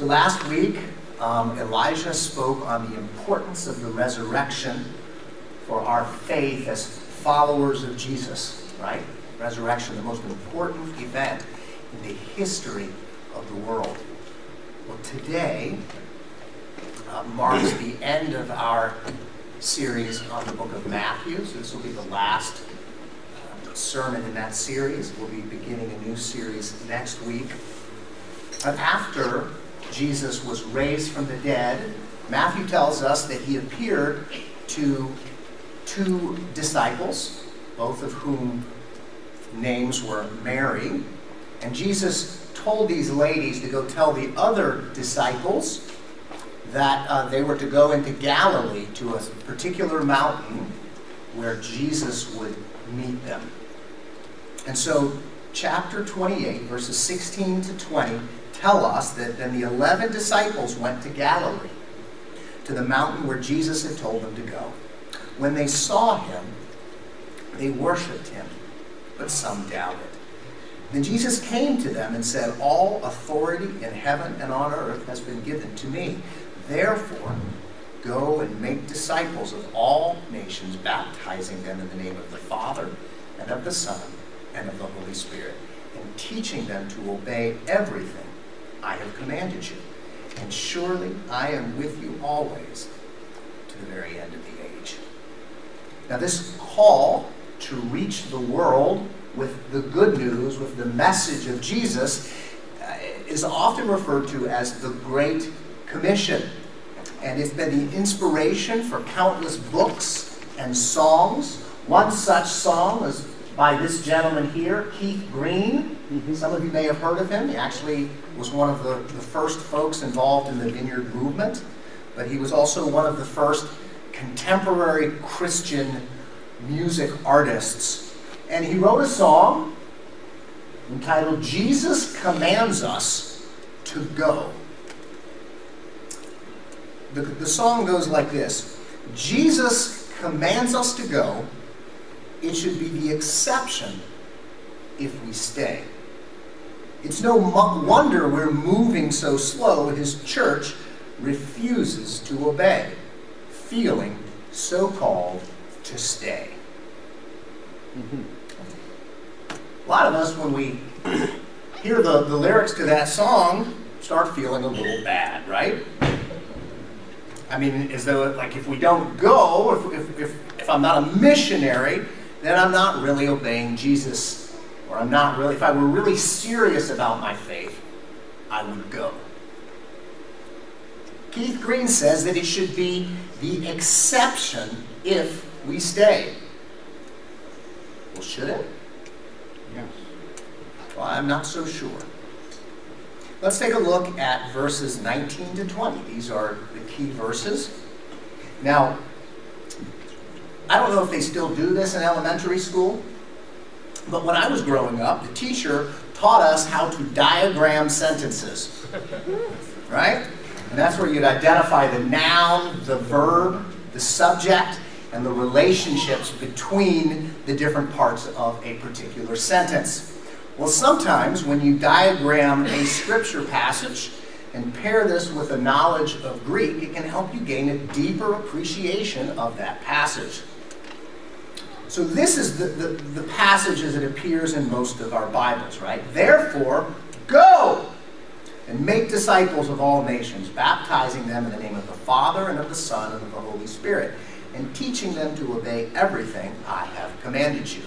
Last week, um, Elijah spoke on the importance of the resurrection for our faith as followers of Jesus, right? Resurrection, the most important event in the history of the world. Well, today uh, marks the end of our series on the book of Matthew. So this will be the last uh, sermon in that series. We'll be beginning a new series next week. But after Jesus was raised from the dead, Matthew tells us that he appeared to two disciples, both of whom names were Mary. And Jesus told these ladies to go tell the other disciples that uh, they were to go into Galilee to a particular mountain where Jesus would meet them. And so, chapter 28, verses 16 to 20, tell us that then the 11 disciples went to Galilee, to the mountain where Jesus had told them to go. When they saw him, they worshiped him, but some doubted. Then Jesus came to them and said, All authority in heaven and on earth has been given to me. Therefore, go and make disciples of all nations, baptizing them in the name of the Father, and of the Son, and of the Holy Spirit, and teaching them to obey everything I have commanded you. And surely I am with you always to the very end of the age. Now, this call to reach the world with the good news, with the message of Jesus, uh, is often referred to as the Great Commission. And it's been the inspiration for countless books and songs. One such song is by this gentleman here, Keith Green. Mm-hmm. Some of you may have heard of him. He actually was one of the, the first folks involved in the Vineyard movement, but he was also one of the first contemporary Christian music artists. And he wrote a song entitled Jesus Commands Us to Go. The, the song goes like this Jesus commands us to go, it should be the exception if we stay. It's no wonder we're moving so slow. His church refuses to obey, feeling so called to stay. Mm-hmm. A lot of us, when we hear the, the lyrics to that song, start feeling a little bad, right? I mean, as though, like, if we don't go, if, if, if, if I'm not a missionary, then I'm not really obeying Jesus or I'm not really, if I were really serious about my faith, I would go. Keith Green says that it should be the exception if we stay. Well, should it? Yes. Well, I'm not so sure. Let's take a look at verses 19 to 20. These are the key verses. Now, I don't know if they still do this in elementary school, but when I was growing up, the teacher taught us how to diagram sentences. Right? And that's where you'd identify the noun, the verb, the subject, and the relationships between the different parts of a particular sentence. Well, sometimes when you diagram a scripture passage and pair this with a knowledge of Greek, it can help you gain a deeper appreciation of that passage. So this is the, the, the passage as it appears in most of our Bibles, right? Therefore, go and make disciples of all nations, baptizing them in the name of the Father and of the Son and of the Holy Spirit, and teaching them to obey everything I have commanded you.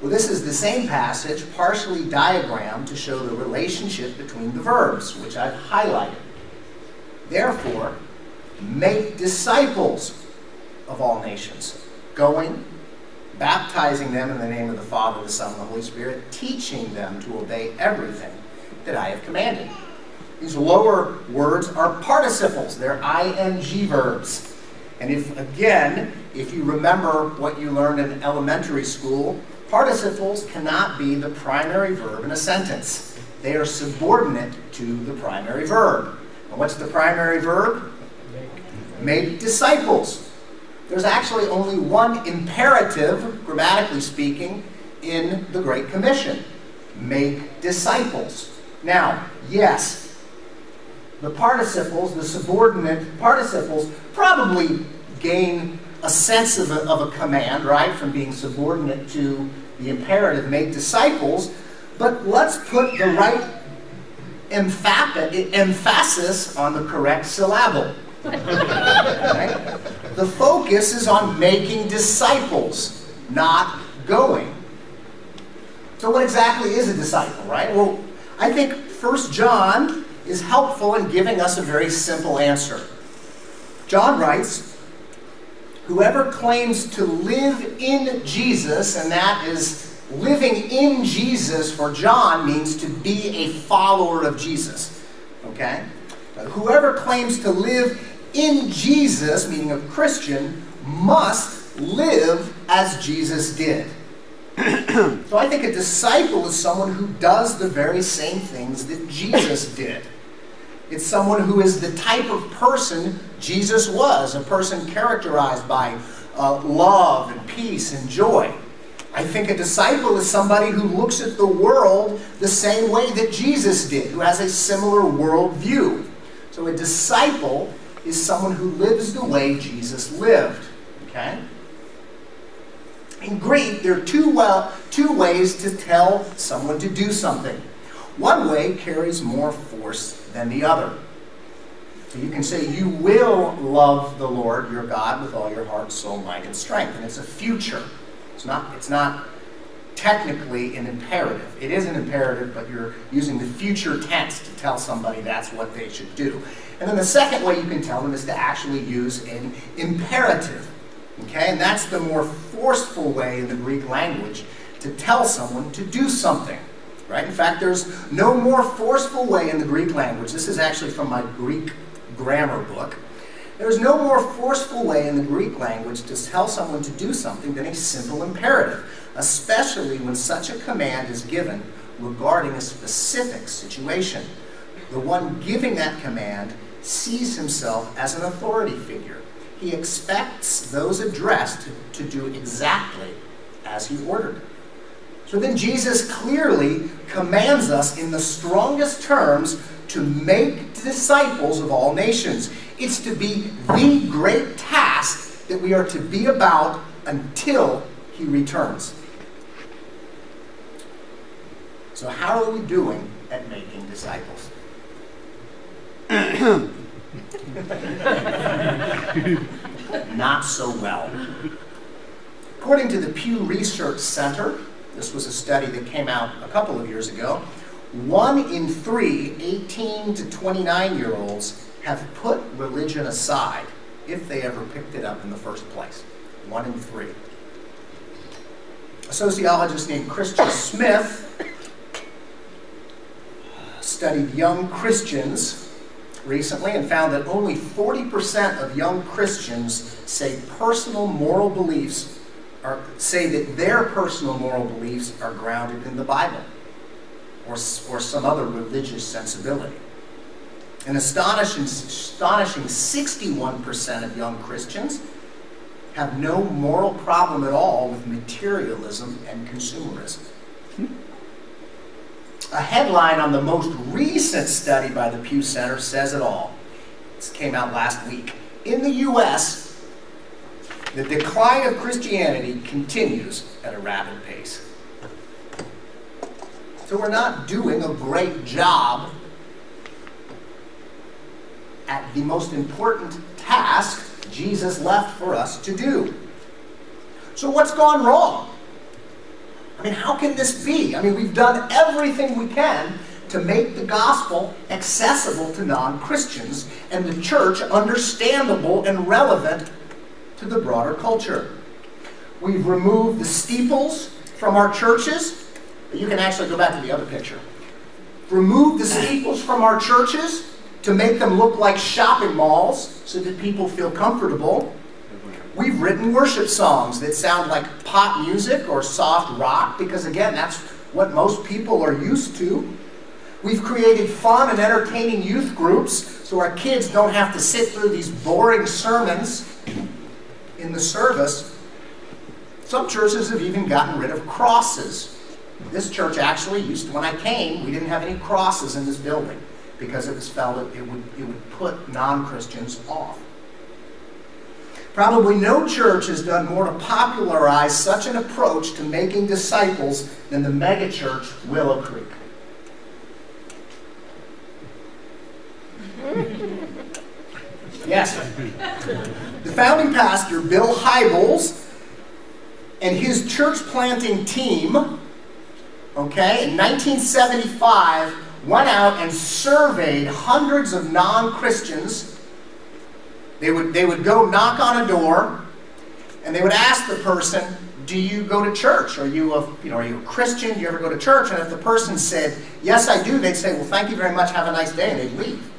Well, this is the same passage, partially diagrammed to show the relationship between the verbs, which I've highlighted. Therefore, make disciples of all nations going, baptizing them in the name of the Father, the Son, and the Holy Spirit, teaching them to obey everything that I have commanded. These lower words are participles. They're ing verbs. And if, again, if you remember what you learned in elementary school, participles cannot be the primary verb in a sentence. They are subordinate to the primary verb. And what's the primary verb? Make disciples. There's actually only one imperative, grammatically speaking, in the Great Commission make disciples. Now, yes, the participles, the subordinate participles, probably gain a sense of a, of a command, right, from being subordinate to the imperative, make disciples, but let's put the right emphasis on the correct syllable. right? The focus is on making disciples, not going. So what exactly is a disciple, right? Well, I think First John is helpful in giving us a very simple answer. John writes, Whoever claims to live in Jesus, and that is living in Jesus for John means to be a follower of Jesus. Okay? Whoever claims to live in Jesus, meaning a Christian, must live as Jesus did. so I think a disciple is someone who does the very same things that Jesus did. It's someone who is the type of person Jesus was, a person characterized by uh, love and peace and joy. I think a disciple is somebody who looks at the world the same way that Jesus did, who has a similar worldview. So a disciple is someone who lives the way Jesus lived. Okay? In Greek, there are two, well, two ways to tell someone to do something. One way carries more force than the other. So you can say, You will love the Lord your God with all your heart, soul, mind, and strength. And it's a future. It's not, it's not technically an imperative. It is an imperative, but you're using the future tense to tell somebody that's what they should do. And then the second way you can tell them is to actually use an imperative. Okay? And that's the more forceful way in the Greek language to tell someone to do something. Right? In fact, there's no more forceful way in the Greek language. This is actually from my Greek grammar book. There's no more forceful way in the Greek language to tell someone to do something than a simple imperative, especially when such a command is given regarding a specific situation. The one giving that command sees himself as an authority figure he expects those addressed to, do exactly as he ordered. So then Jesus clearly commands us in the strongest terms to make disciples of all nations. It's to be the great task that we are to be about until he returns. So, how are we doing at making disciples? Not so well. According to the Pew Research Center, this was a study that came out a couple of years ago, one in three 18 to 29 year olds have put religion aside if they ever picked it up in the first place. One in three. A sociologist named Christian Smith studied young Christians recently and found that only 40% of young Christians say personal moral beliefs are, say that their personal moral beliefs are grounded in the Bible or, or some other religious sensibility. An astonishing, astonishing 61% of young Christians have no moral problem at all with materialism and consumerism. A headline on the most recent study by the Pew Center says it all. This came out last week. In the U.S., the decline of Christianity continues at a rapid pace. So we're not doing a great job at the most important task Jesus left for us to do. So what's gone wrong? I mean, how can this be? I mean, we've done everything we can to make the gospel accessible to non Christians and the church understandable and relevant to the broader culture. We've removed the steeples from our churches. You can actually go back to the other picture. Remove the steeples from our churches to make them look like shopping malls so that people feel comfortable. We've written worship songs that sound like pop music or soft rock because, again, that's what most people are used to. We've created fun and entertaining youth groups so our kids don't have to sit through these boring sermons in the service. Some churches have even gotten rid of crosses. This church actually used to, when I came, we didn't have any crosses in this building because it was felt it, it would, it would put non-Christians off. Probably no church has done more to popularize such an approach to making disciples than the megachurch Willow Creek. Yes. The founding pastor, Bill Hybels, and his church planting team, okay, in 1975, went out and surveyed hundreds of non Christians. They would, they would go knock on a door and they would ask the person, Do you go to church? Are you, a, you know, are you a Christian? Do you ever go to church? And if the person said, Yes, I do, they'd say, Well, thank you very much. Have a nice day. And they'd leave.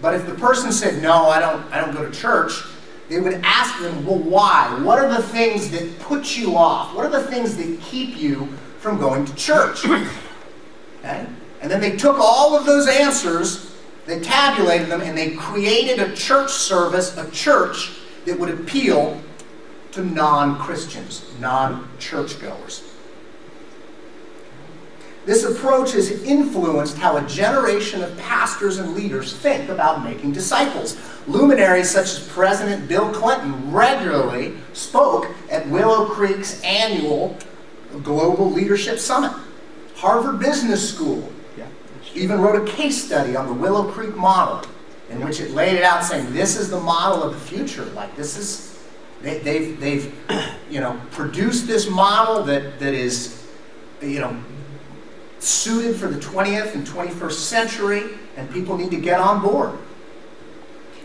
But if the person said, no, I don't, I don't go to church, they would ask them, well, why? What are the things that put you off? What are the things that keep you from going to church? Okay? And then they took all of those answers, they tabulated them, and they created a church service, a church that would appeal to non Christians, non churchgoers. This approach has influenced how a generation of pastors and leaders think about making disciples. Luminaries such as President Bill Clinton regularly spoke at Willow Creek's annual Global Leadership Summit. Harvard Business School even wrote a case study on the Willow Creek model in which it laid it out saying this is the model of the future. Like this is, they, they've, they've you know, produced this model that, that is, you know, suited for the 20th and 21st century, and people need to get on board.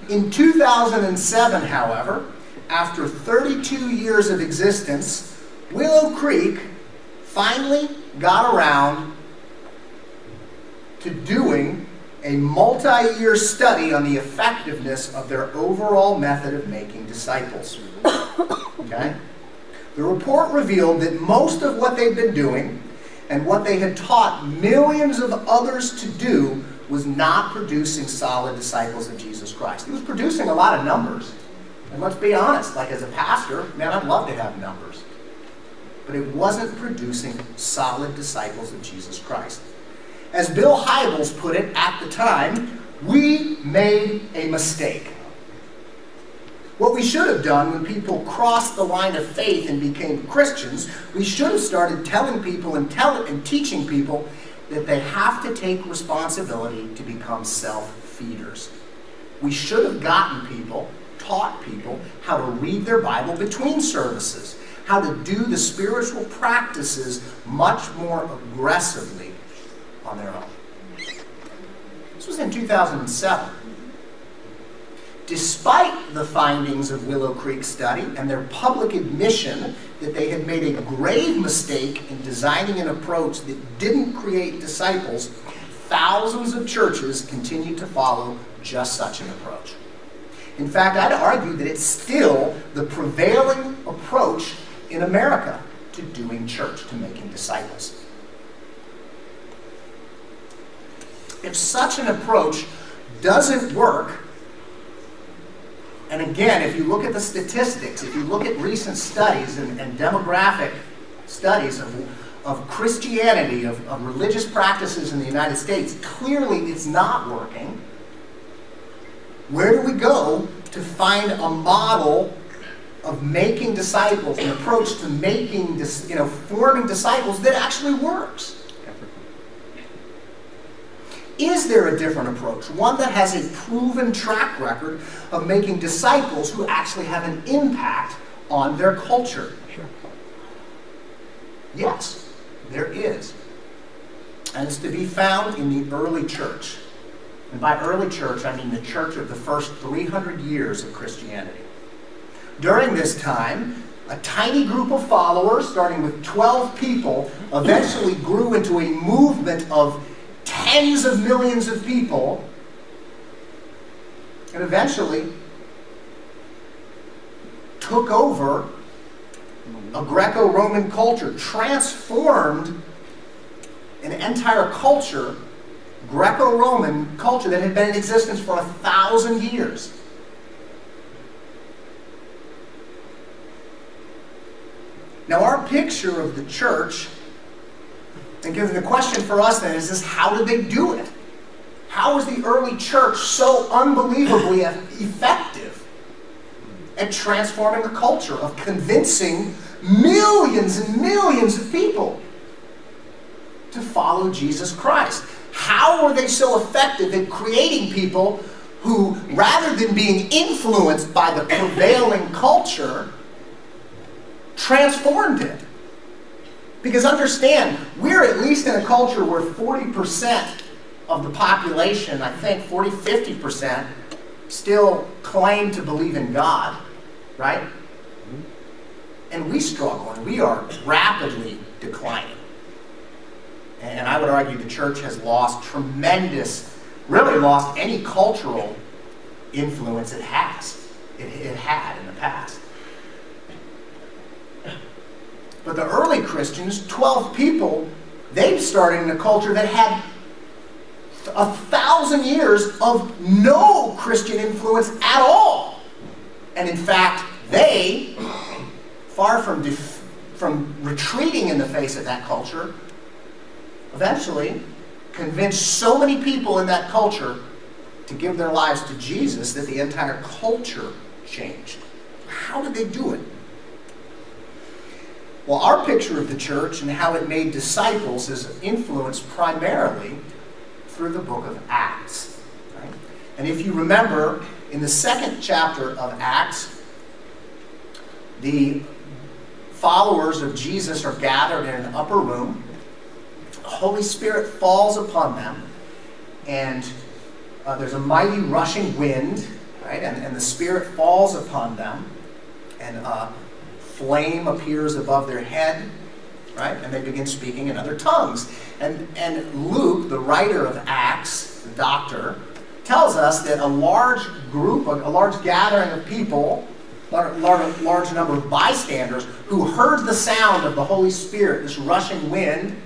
In 2007, however, after 32 years of existence, Willow Creek finally got around to doing a multi year study on the effectiveness of their overall method of making disciples. Okay? The report revealed that most of what they'd been doing and what they had taught millions of others to do was not producing solid disciples of Jesus Christ. It was producing a lot of numbers. And let's be honest, like as a pastor, man, I'd love to have numbers. But it wasn't producing solid disciples of Jesus Christ. As Bill Hybels put it at the time, we made a mistake. What we should have done when people crossed the line of faith and became Christians, we should have started telling people and, tell, and teaching people that they have to take responsibility to become self-feeders. We should have gotten people, taught people, how to read their Bible between services, how to do the spiritual practices much more aggressively on their own. This was in 2007 despite the findings of Willow Creek study and their public admission that they had made a grave mistake in designing an approach that didn't create disciples, thousands of churches continue to follow just such an approach. In fact, I'd argue that it's still the prevailing approach in America to doing church, to making disciples. If such an approach doesn't work, and again, if you look at the statistics, if you look at recent studies and, and demographic studies of, of Christianity, of, of religious practices in the United States, clearly it's not working. Where do we go to find a model of making disciples, an approach to making, you know, forming disciples that actually works? Is there a different approach? One that has a proven track record of making disciples who actually have an impact on their culture? Sure. Yes, there is. And it's to be found in the early church. And by early church, I mean the church of the first 300 years of Christianity. During this time, a tiny group of followers, starting with 12 people, eventually grew into a movement of tens of millions of people, and eventually took over a Greco Roman culture, transformed an entire culture, Greco Roman culture, that had been in existence for a thousand years. Now, our picture of the church and given the question for us then is this how did they do it? How how was the early church so unbelievably effective at transforming a culture, of convincing millions and millions of people to follow Jesus Christ? How were they so effective at creating people who, rather than being influenced by the prevailing culture, transformed it? Because understand, we're at least in a culture where 40% of the population, I think 40, 50%, still claim to believe in God, right? And we struggle, and we are rapidly declining. And I would argue the church has lost tremendous, really lost any cultural influence it has, it, it had in the past. But the early Christians, 12 people, they started in a culture that had a thousand years of no Christian influence at all. And in fact, they, far from, from retreating in the face of that culture, eventually convinced so many people in that culture to give their lives to Jesus that the entire culture changed. How did they do it? Well, our picture of the church and how it made disciples is influenced primarily through the book of Acts. Right? And if you remember, in the second chapter of Acts, the followers of Jesus are gathered in an upper room. The Holy Spirit falls upon them, and uh, there's a mighty rushing wind, right? And, and the Spirit falls upon them, and uh, flame appears above their head, right? And they begin speaking in other tongues. And, and Luke, the writer of Acts, the doctor, tells us that a large group, a, a large gathering of people, large, large number of bystanders who heard the sound of the Holy Spirit, this rushing wind,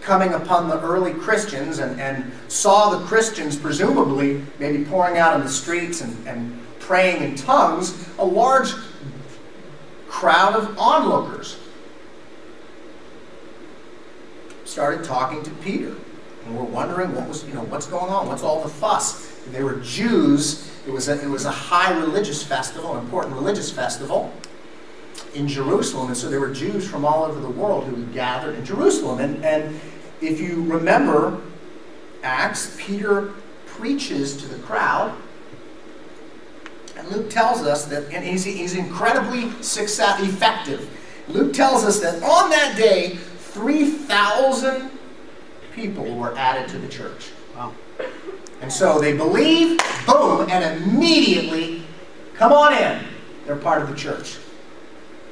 coming upon the early Christians and, and saw the Christians presumably maybe pouring out in the streets and, and praying in tongues, a large crowd of onlookers started talking to Peter. And we're wondering what was, you know, what's going on? What's all the fuss? They were Jews. It was a, it was a high religious festival, an important religious festival in Jerusalem. And so there were Jews from all over the world who gathered in Jerusalem. And, and if you remember Acts, Peter preaches to the crowd and Luke tells us that, and he's, he's incredibly success, effective. Luke tells us that on that day, 3,000 people were added to the church. Wow. And so they believe, boom, and immediately, come on in. They're part of the church.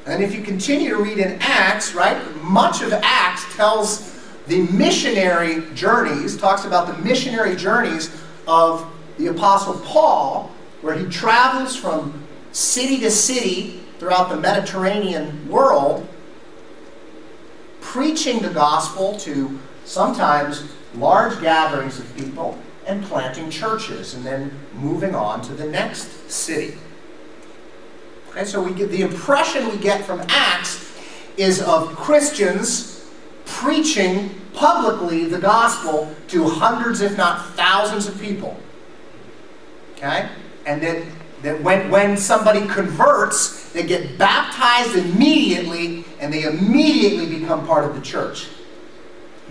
And if you continue to read in Acts, right, much of Acts tells the missionary journeys, talks about the missionary journeys of the Apostle Paul where he travels from city to city throughout the Mediterranean world, preaching the gospel to sometimes large gatherings of people and planting churches and then moving on to the next city. Okay, so we get the impression we get from Acts is of Christians preaching publicly the gospel to hundreds, if not thousands of people. Okay? And that, that when, when somebody converts, they get baptized immediately and they immediately become part of the church.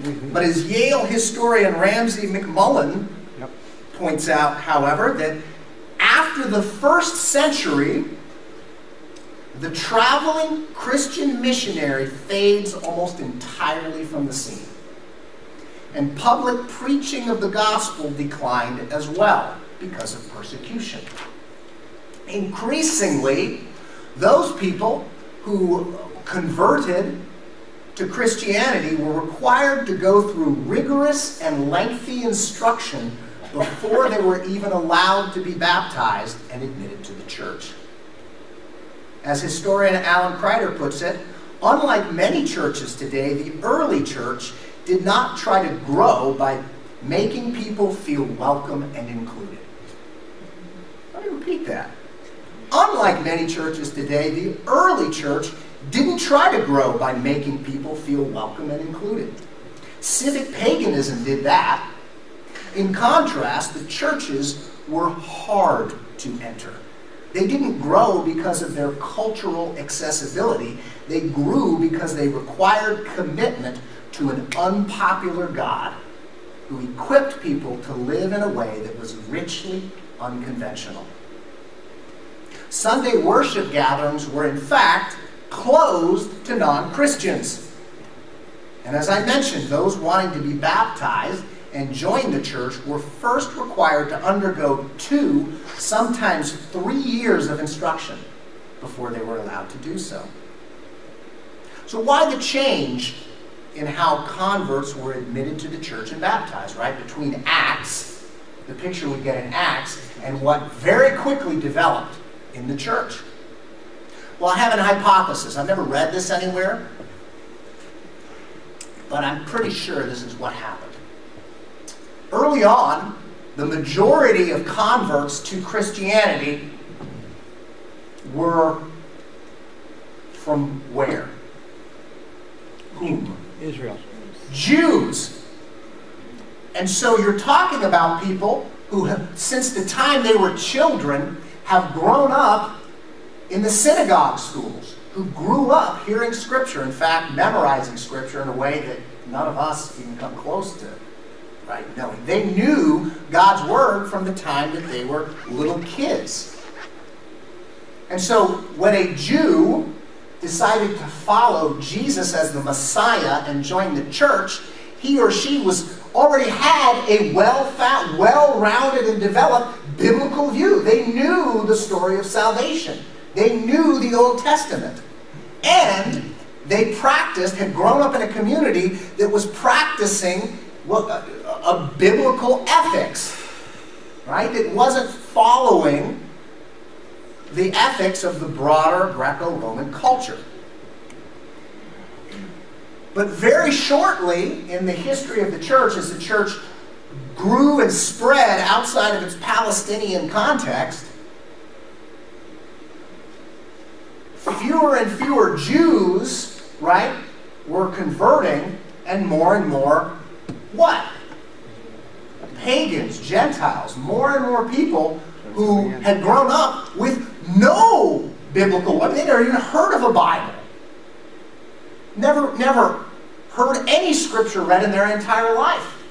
Mm-hmm. But as Yale historian Ramsay MacMullen yep. points out, however, that after the first century, the traveling Christian missionary fades almost entirely from the scene. And public preaching of the gospel declined as well because of persecution. Increasingly, those people who converted to Christianity were required to go through rigorous and lengthy instruction before they were even allowed to be baptized and admitted to the church. As historian Alan Kreider puts it, unlike many churches today, the early church did not try to grow by making people feel welcome and included. Let me repeat that. Unlike many churches today, the early church didn't try to grow by making people feel welcome and included. Civic paganism did that. In contrast, the churches were hard to enter. They didn't grow because of their cultural accessibility. They grew because they required commitment to an unpopular God who equipped people to live in a way that was richly unconventional. Sunday worship gatherings were, in fact, closed to non Christians. And as I mentioned, those wanting to be baptized and join the church were first required to undergo two, sometimes three years of instruction before they were allowed to do so. So, why the change in how converts were admitted to the church and baptized, right? Between Acts, the picture we get in Acts, and what very quickly developed in the church. Well, I have an hypothesis. I've never read this anywhere, but I'm pretty sure this is what happened. Early on, the majority of converts to Christianity were from where? Whom? Israel. Jews. And so you're talking about people who have, since the time they were children, have grown up in the synagogue schools, who grew up hearing Scripture, in fact, memorizing Scripture in a way that none of us even come close to right knowing. They knew God's Word from the time that they were little kids. And so when a Jew decided to follow Jesus as the Messiah and join the church, he or she was already had a well-found, well-rounded and developed biblical view. They knew the story of salvation. They knew the Old Testament. And they practiced, had grown up in a community that was practicing a, a biblical ethics, right? That wasn't following the ethics of the broader Greco-Roman culture. But very shortly in the history of the church, as the church grew and spread outside of its Palestinian context, fewer and fewer Jews, right, were converting, and more and more what? Pagans, Gentiles, more and more people who had grown up with no biblical, I mean, they never even heard of a Bible. Never, never heard any scripture read in their entire life.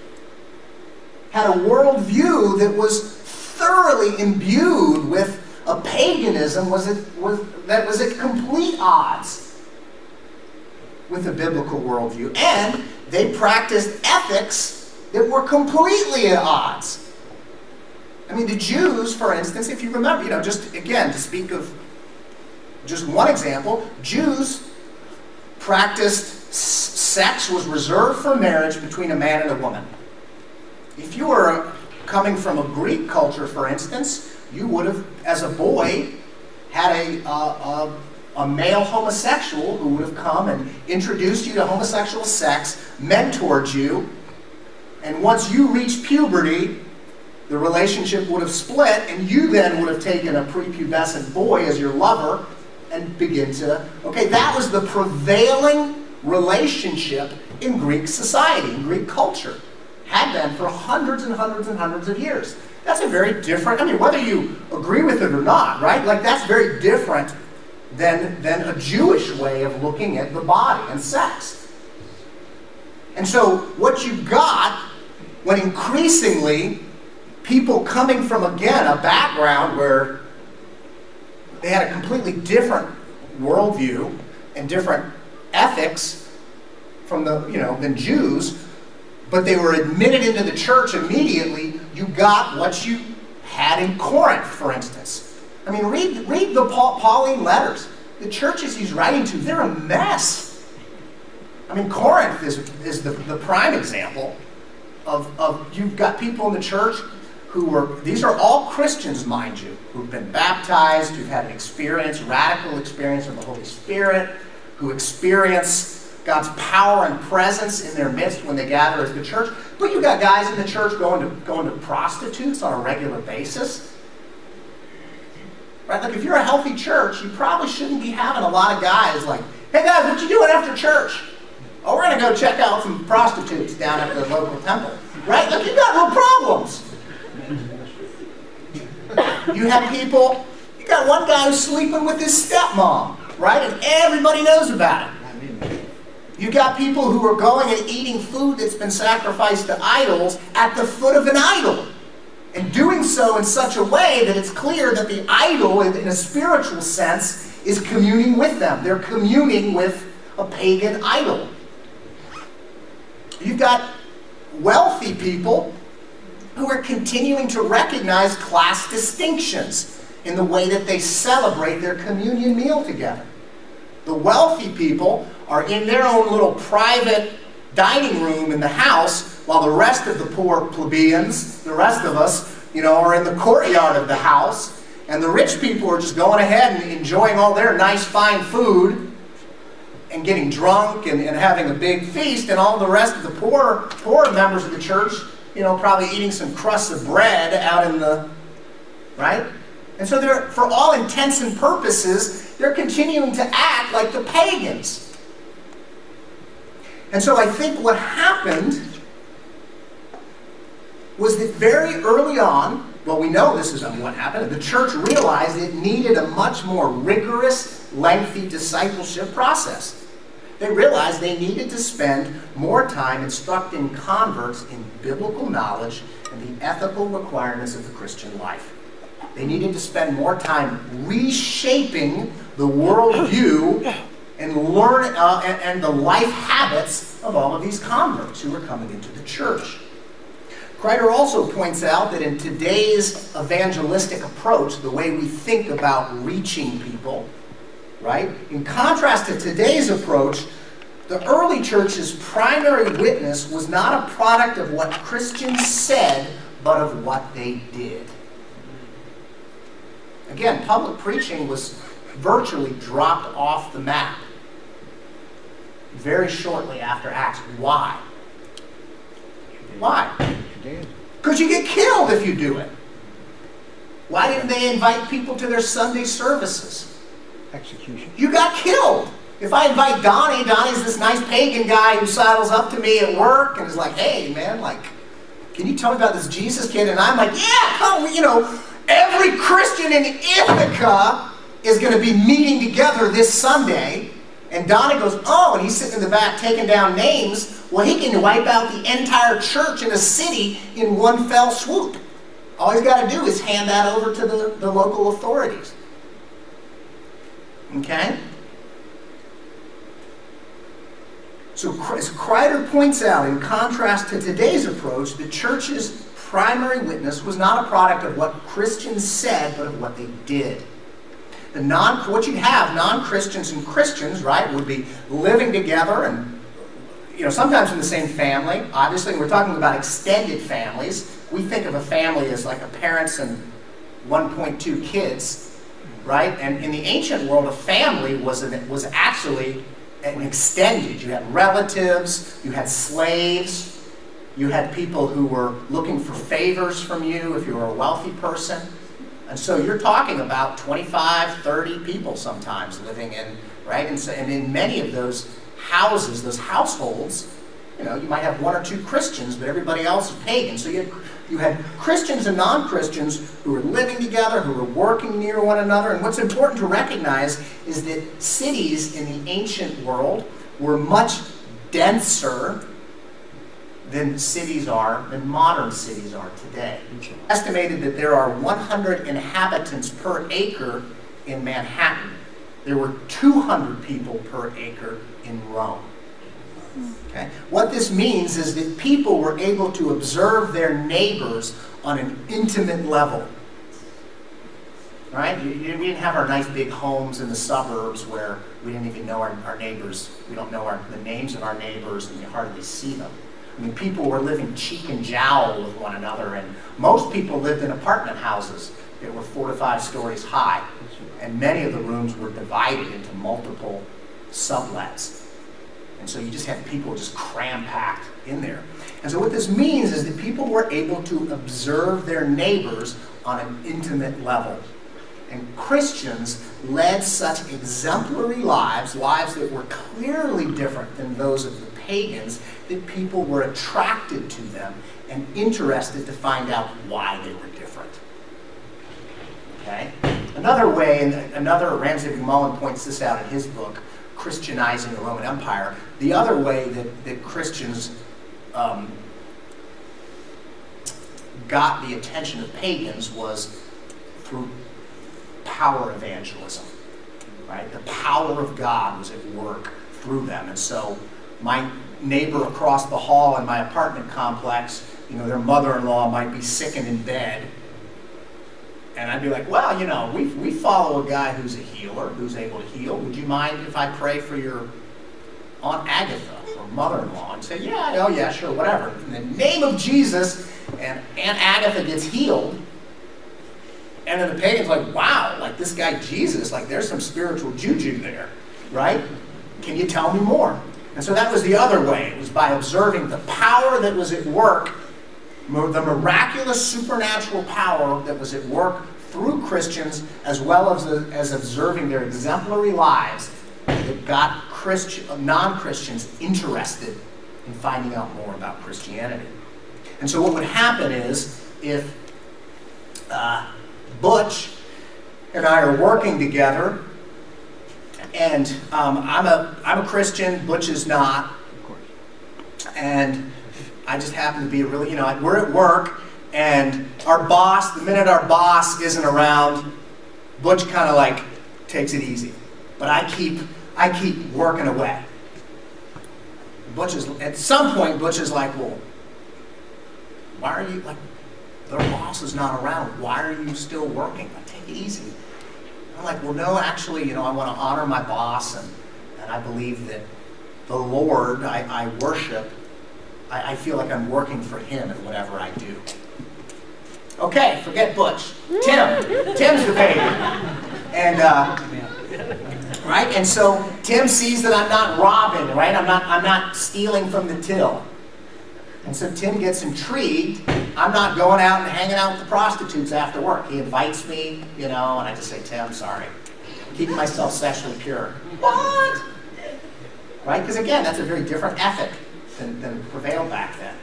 Had a worldview that was thoroughly imbued with a paganism was, it, was that was at complete odds with the biblical worldview. And they practiced ethics that were completely at odds. I mean, the Jews, for instance, if you remember, you know, just again, to speak of just one example, Jews practiced sex was reserved for marriage between a man and a woman. If you were coming from a Greek culture, for instance, you would have, as a boy, had a, a, a, a male homosexual who would have come and introduced you to homosexual sex, mentored you, and once you reached puberty, the relationship would have split, and you then would have taken a prepubescent boy as your lover and begin to. Okay, that was the prevailing relationship in Greek society, in Greek culture. Had been for hundreds and hundreds and hundreds of years. That's a very different, I mean, whether you agree with it or not, right? Like, that's very different than, than a Jewish way of looking at the body and sex. And so, what you got when increasingly people coming from, again, a background where they had a completely different worldview and different ethics from the, you know, than Jews, but they were admitted into the church immediately, you got what you had in Corinth, for instance. I mean, read, read the Paul, Pauline letters. The churches he's writing to, they're a mess. I mean, Corinth is, is the, the prime example of, of you've got people in the church who were, these are all Christians, mind you, who've been baptized, who've had an experience, radical experience of the Holy Spirit, who experience God's power and presence in their midst when they gather as the church. But you've got guys in the church going to going to prostitutes on a regular basis. Right? Like if you're a healthy church, you probably shouldn't be having a lot of guys like, hey guys, what you doing after church? Oh, we're gonna go check out some prostitutes down at the local temple. Right? Like, you've got real problems. You have people, you got one guy who's sleeping with his stepmom, right? And everybody knows about it. You got people who are going and eating food that's been sacrificed to idols at the foot of an idol. And doing so in such a way that it's clear that the idol, in a spiritual sense, is communing with them. They're communing with a pagan idol. You've got wealthy people who are continuing to recognize class distinctions in the way that they celebrate their communion meal together. The wealthy people are in their own little private dining room in the house while the rest of the poor plebeians, the rest of us, you know, are in the courtyard of the house. And the rich people are just going ahead and enjoying all their nice, fine food and getting drunk and, and having a big feast. And all the rest of the poor, poor members of the church you know, probably eating some crusts of bread out in the, right? And so they're, for all intents and purposes, they're continuing to act like the pagans. And so I think what happened was that very early on, well, we know this is what happened, the church realized it needed a much more rigorous, lengthy discipleship process. They realized they needed to spend more time instructing converts in biblical knowledge and the ethical requirements of the Christian life. They needed to spend more time reshaping the worldview and learn uh, and, and the life habits of all of these converts who were coming into the church. Kreider also points out that in today's evangelistic approach, the way we think about reaching people, right? In contrast to today's approach, the early church's primary witness was not a product of what Christians said, but of what they did. Again, public preaching was virtually dropped off the map very shortly after Acts. Why? Why? Because you get killed if you do it. Why didn't they invite people to their Sunday services? Execution. You got killed. If I invite Donnie, Donnie's this nice pagan guy who sidles up to me at work and is like, hey, man, like, can you tell me about this Jesus kid? And I'm like, yeah, come, you know, every Christian in Ithaca is going to be meeting together this Sunday. And Donnie goes, oh, and he's sitting in the back taking down names. Well, he can wipe out the entire church in a city in one fell swoop. All he's got to do is hand that over to the, the local authorities. Okay? So, as Kreider points out, in contrast to today's approach, the church's primary witness was not a product of what Christians said, but of what they did. The non, what you'd have, non-Christians and Christians, right, would be living together and, you know, sometimes in the same family. Obviously, we're talking about extended families. We think of a family as like a parents and 1.2 kids right? And in the ancient world, a family was, an, was actually an extended. You had relatives, you had slaves, you had people who were looking for favors from you if you were a wealthy person. And so you're talking about 25, 30 people sometimes living in, right? And, so, and in many of those houses, those households, you know, you might have one or two Christians, but everybody else is pagan. So you had you had Christians and non-Christians who were living together, who were working near one another. And what's important to recognize is that cities in the ancient world were much denser than cities are, than modern cities are today. Estimated that there are 100 inhabitants per acre in Manhattan. There were 200 people per acre in Rome. Okay? What this means is that people were able to observe their neighbors on an intimate level. Right? We didn't have our nice big homes in the suburbs where we didn't even know our, our neighbors. We don't know our, the names of our neighbors and you hardly see them. I mean, people were living cheek and jowl with one another, and most people lived in apartment houses that were four to five stories high. And many of the rooms were divided into multiple sublets. And so you just had people just cram-packed in there. And so what this means is that people were able to observe their neighbors on an intimate level. And Christians led such exemplary lives, lives that were clearly different than those of the pagans, that people were attracted to them and interested to find out why they were different. Okay? Another way, and another, Ramsay MacMullen points this out in his book, Christianizing the Roman Empire. The other way that, that Christians um, got the attention of pagans was through power evangelism. Right? The power of God was at work through them. And so my neighbor across the hall in my apartment complex, you know, their mother-in-law might be sickened in bed. And I'd be like, well, you know, we, we follow a guy who's a healer, who's able to heal. Would you mind if I pray for your Aunt Agatha or mother-in-law? And say, yeah, oh yeah, sure, whatever. In the name of Jesus, and Aunt Agatha gets healed. And then the pagan's like, wow, like this guy Jesus, like there's some spiritual juju there, right? Can you tell me more? And so that was the other way. It was by observing the power that was at work, the miraculous supernatural power that was at work through Christians, as well as, as observing their exemplary lives that got Christian, non-Christians interested in finding out more about Christianity. And so what would happen is, if uh, Butch and I are working together, and um, I'm, a, I'm a Christian, Butch is not. Of course. And I just happen to be a really, you know, we're at work, and our boss, the minute our boss isn't around, Butch kind of like takes it easy. But I keep, I keep working away. Butch is, at some point, Butch is like, well, why are you, like, their boss is not around. Why are you still working? Like, take it easy. I'm like, well, no, actually, you know, I want to honor my boss, and, and I believe that the Lord I, I worship, I, I feel like I'm working for Him in whatever I do. Okay, forget Butch. Tim. Tim's the baby. And, uh, right? And so Tim sees that I'm not robbing, right? I'm not, I'm not stealing from the till. And so Tim gets intrigued. I'm not going out and hanging out with the prostitutes after work. He invites me, you know, and I just say, Tim, sorry. I'm keeping myself sexually pure. What? Right? Because again, that's a very different ethic than, than prevailed back then.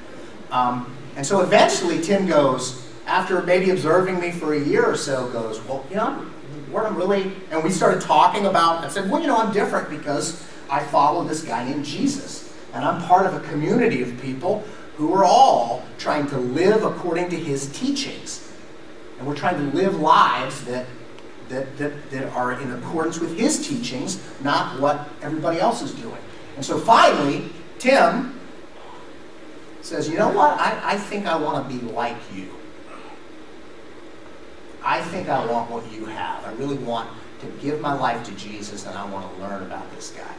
Um, and so eventually Tim goes, after maybe observing me for a year or so, goes, well, you know, what I'm really, and we started talking about, I said, well, you know, I'm different because I follow this guy named Jesus. And I'm part of a community of people who are all trying to live according to his teachings. And we're trying to live lives that, that, that, that are in accordance with his teachings, not what everybody else is doing. And so finally, Tim says, you know what? I, I think I want to be like you. I think I want what you have. I really want to give my life to Jesus and I want to learn about this guy.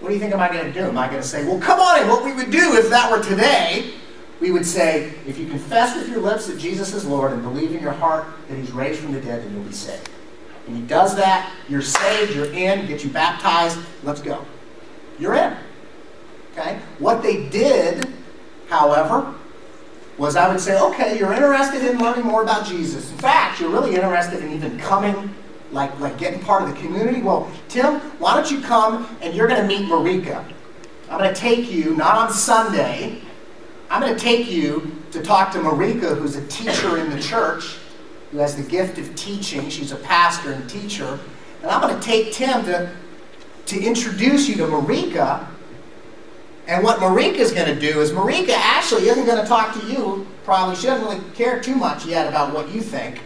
What do you think am I going to do? Am I going to say, well, come on in. What we would do if that were today, we would say, if you confess with your lips that Jesus is Lord and believe in your heart that he's raised from the dead, then you'll be saved. And he does that, you're saved, you're in, get you baptized, let's go. You're in. Okay? What they did, however, was I would say, okay, you're interested in learning more about Jesus. In fact, you're really interested in even coming like, like getting part of the community? Well, Tim, why don't you come and you're going to meet Marika. I'm going to take you, not on Sunday, I'm going to take you to talk to Marika, who's a teacher in the church, who has the gift of teaching. She's a pastor and teacher. And I'm going to take Tim to, to introduce you to Marika. And what Marika is going to do is Marika actually isn't going to talk to you. Probably she doesn't really care too much yet about what you think.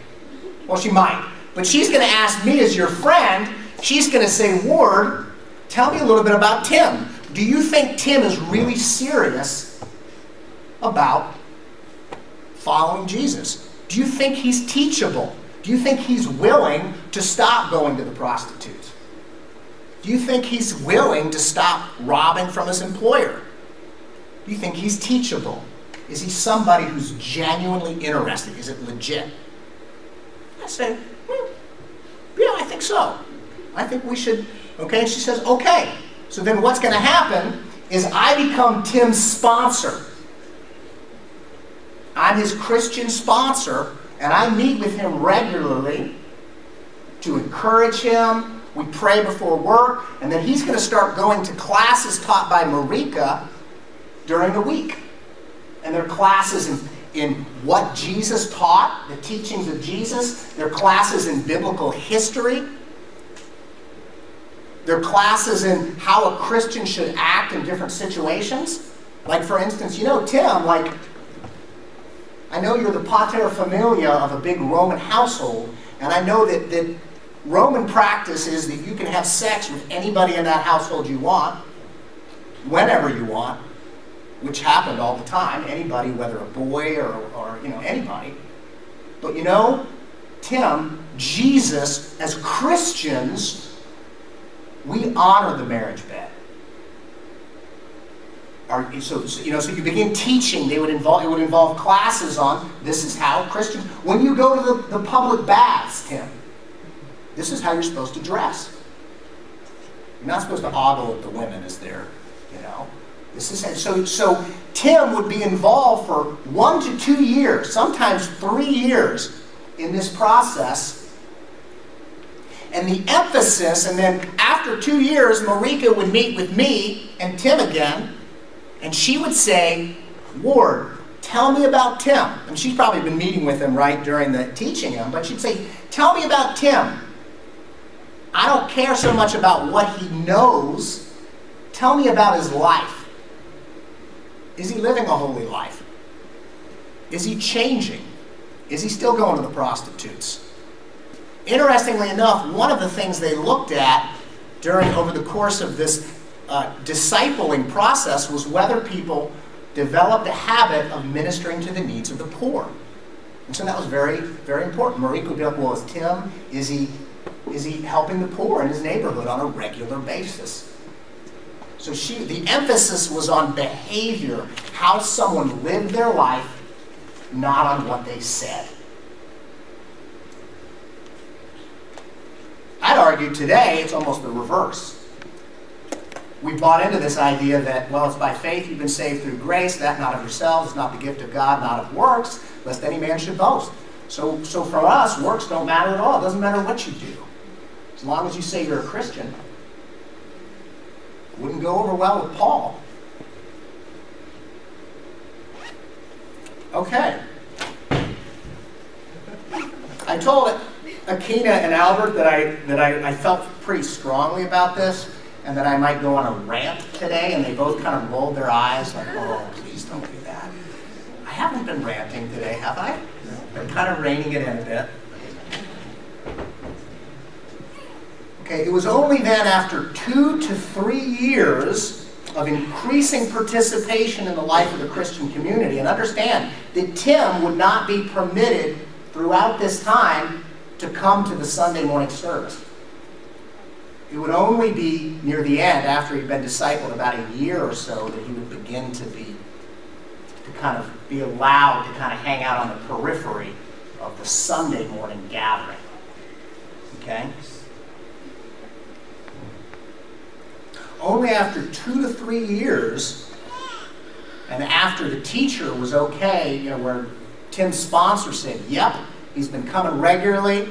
Well, she might. But she's going to ask me as your friend, she's going to say, Ward, tell me a little bit about Tim. Do you think Tim is really serious about following Jesus? Do you think he's teachable? Do you think he's willing to stop going to the prostitutes? Do you think he's willing to stop robbing from his employer? Do you think he's teachable? Is he somebody who's genuinely interested? Is it legit? I say, hmm, yeah, I think so. I think we should, okay? And she says, okay. So then what's going to happen is I become Tim's sponsor. I'm his Christian sponsor, and I meet with him regularly to encourage him. We pray before work, and then he's going to start going to classes taught by Marika during the week. and their classes in, in what Jesus taught, the teachings of Jesus, their classes in biblical history, their classes in how a Christian should act in different situations. Like, for instance, you know, Tim, like, I know you're the pater familia of a big Roman household, and I know that, that Roman practice is that you can have sex with anybody in that household you want, whenever you want, which happened all the time, anybody, whether a boy or, or you know, anybody. But you know, Tim, Jesus, as Christians, we honor the marriage bed. So, so, you know, so you begin teaching. They would involve it would involve classes on this is how Christians. When you go to the, the public baths, Tim, this is how you're supposed to dress. You're not supposed to ogle at the women as they're, you know. This is so. So Tim would be involved for one to two years, sometimes three years, in this process. And the emphasis, and then after two years, Marika would meet with me and Tim again, and she would say, Ward, tell me about Tim. And she's probably been meeting with him right during the teaching him, but she'd say, Tell me about Tim. I don't care so much about what he knows. Tell me about his life. Is he living a holy life? Is he changing? Is he still going to the prostitutes? Interestingly enough, one of the things they looked at during over the course of this uh, discipling process was whether people developed a habit of ministering to the needs of the poor. And so that was very, very important. Marika could be like, well, is Tim, is he is he helping the poor in his neighborhood on a regular basis? So she, the emphasis was on behavior, how someone lived their life, not on what they said. I'd argue today it's almost the reverse. We bought into this idea that, well, it's by faith you've been saved through grace, that not of yourselves, it's not the gift of God, not of works, lest any man should boast. So, so for us, works don't matter at all. It doesn't matter what you do. As long as you say you're a Christian. Wouldn't go over well with Paul. Okay. I told Akina and Albert that I that I, I felt pretty strongly about this and that I might go on a rant today, and they both kind of rolled their eyes like, oh, please don't do that. I haven't been ranting today, have I? Been kind of reining it in a bit. Okay, it was only then after two to three years of increasing participation in the life of the Christian community, and understand that Tim would not be permitted throughout this time to come to the Sunday morning service. It would only be near the end, after he'd been discipled about a year or so, that he would begin to be, to kind of be allowed to kind of hang out on the periphery of the Sunday morning gathering. Okay? Only after two to three years, and after the teacher was okay, you know, where Tim's sponsor said, yep, he's been coming regularly,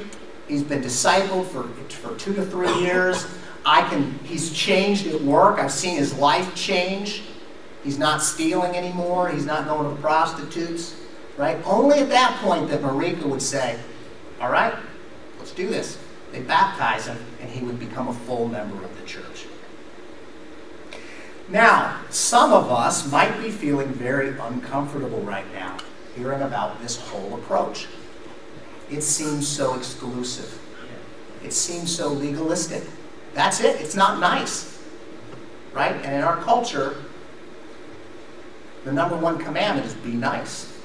he's been discipled for, for two to three years, I can, he's changed at work, I've seen his life change, he's not stealing anymore, he's not going to prostitutes, right? Only at that point that Marika would say, all right, let's do this. They baptize him, and he would become a full member of. Now, some of us might be feeling very uncomfortable right now hearing about this whole approach. It seems so exclusive. It seems so legalistic. That's it. It's not nice. Right? And in our culture, the number one commandment is be nice.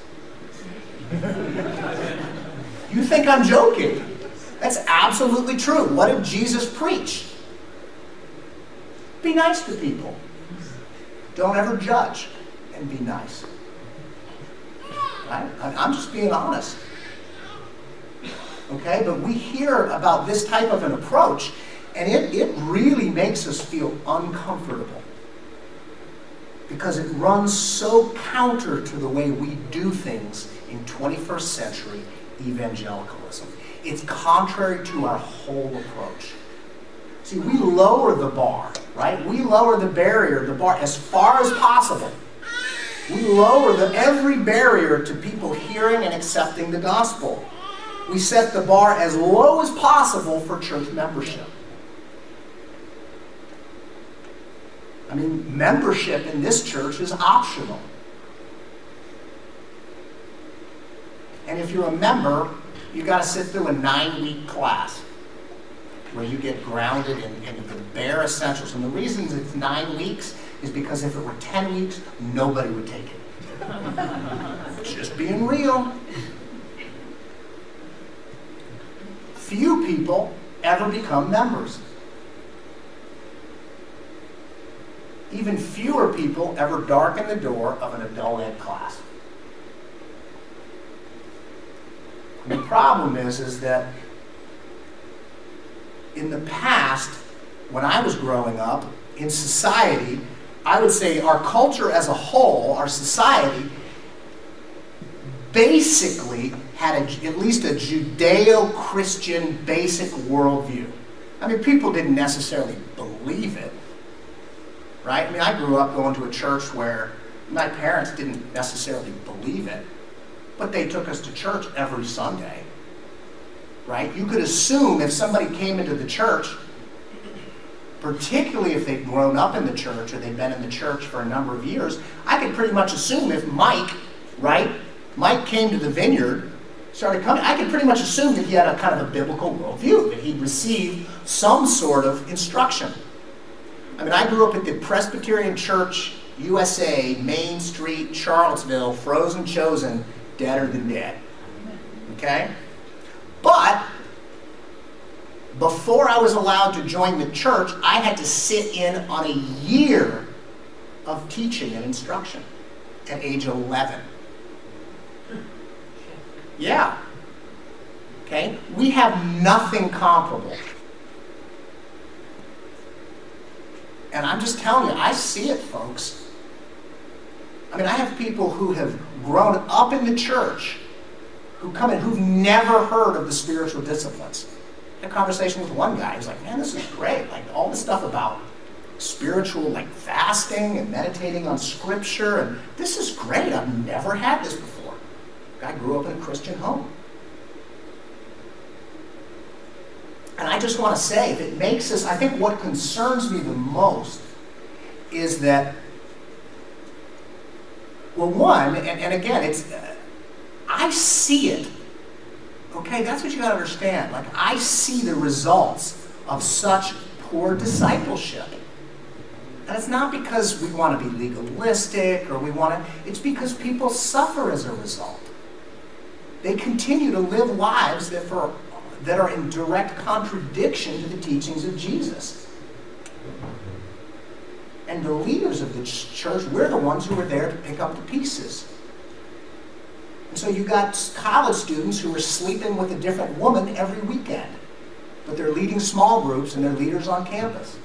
you think I'm joking? That's absolutely true. What did Jesus preach? Be nice to people. Don't ever judge and be nice. Right? I'm just being honest. Okay? But we hear about this type of an approach, and it, it really makes us feel uncomfortable. Because it runs so counter to the way we do things in 21st century evangelicalism. It's contrary to our whole approach. See, we lower the bar, right? We lower the barrier, the bar, as far as possible. We lower the, every barrier to people hearing and accepting the gospel. We set the bar as low as possible for church membership. I mean, membership in this church is optional. And if you're a member, you've got to sit through a nine week class where you get grounded in, in the bare essentials. And the reason it's nine weeks is because if it were 10 weeks, nobody would take it. Just being real. Few people ever become members. Even fewer people ever darken the door of an adult ed class. And the problem is, is that in the past, when I was growing up, in society, I would say our culture as a whole, our society, basically had a, at least a Judeo Christian basic worldview. I mean, people didn't necessarily believe it, right? I mean, I grew up going to a church where my parents didn't necessarily believe it, but they took us to church every Sunday, right? You could assume if somebody came into the church particularly if they'd grown up in the church or they'd been in the church for a number of years, I could pretty much assume if Mike, right, Mike came to the vineyard, started coming, I could pretty much assume that he had a kind of a biblical worldview, that he'd received some sort of instruction. I mean, I grew up at the Presbyterian Church USA, Main Street, Charlottesville, frozen chosen, deader than dead. Okay? But before I was allowed to join the church, I had to sit in on a year of teaching and instruction at age 11. Yeah. Okay? We have nothing comparable. And I'm just telling you, I see it, folks. I mean, I have people who have grown up in the church who come in who've never heard of the spiritual disciplines a conversation with one guy. He's like, man, this is great. Like all this stuff about spiritual, like fasting and meditating on scripture, and this is great. I've never had this before. Guy grew up in a Christian home. And I just want to say, if it makes us, I think what concerns me the most is that, well, one, and, and again, it's, uh, I see it Okay, that's what you got to understand. Like, I see the results of such poor discipleship. And it's not because we want to be legalistic or we want to, it's because people suffer as a result. They continue to live lives that, for, that are in direct contradiction to the teachings of Jesus. And the leaders of the church, we're the ones who are there to pick up the pieces. So you got college students who are sleeping with a different woman every weekend, but they're leading small groups and they're leaders on campus.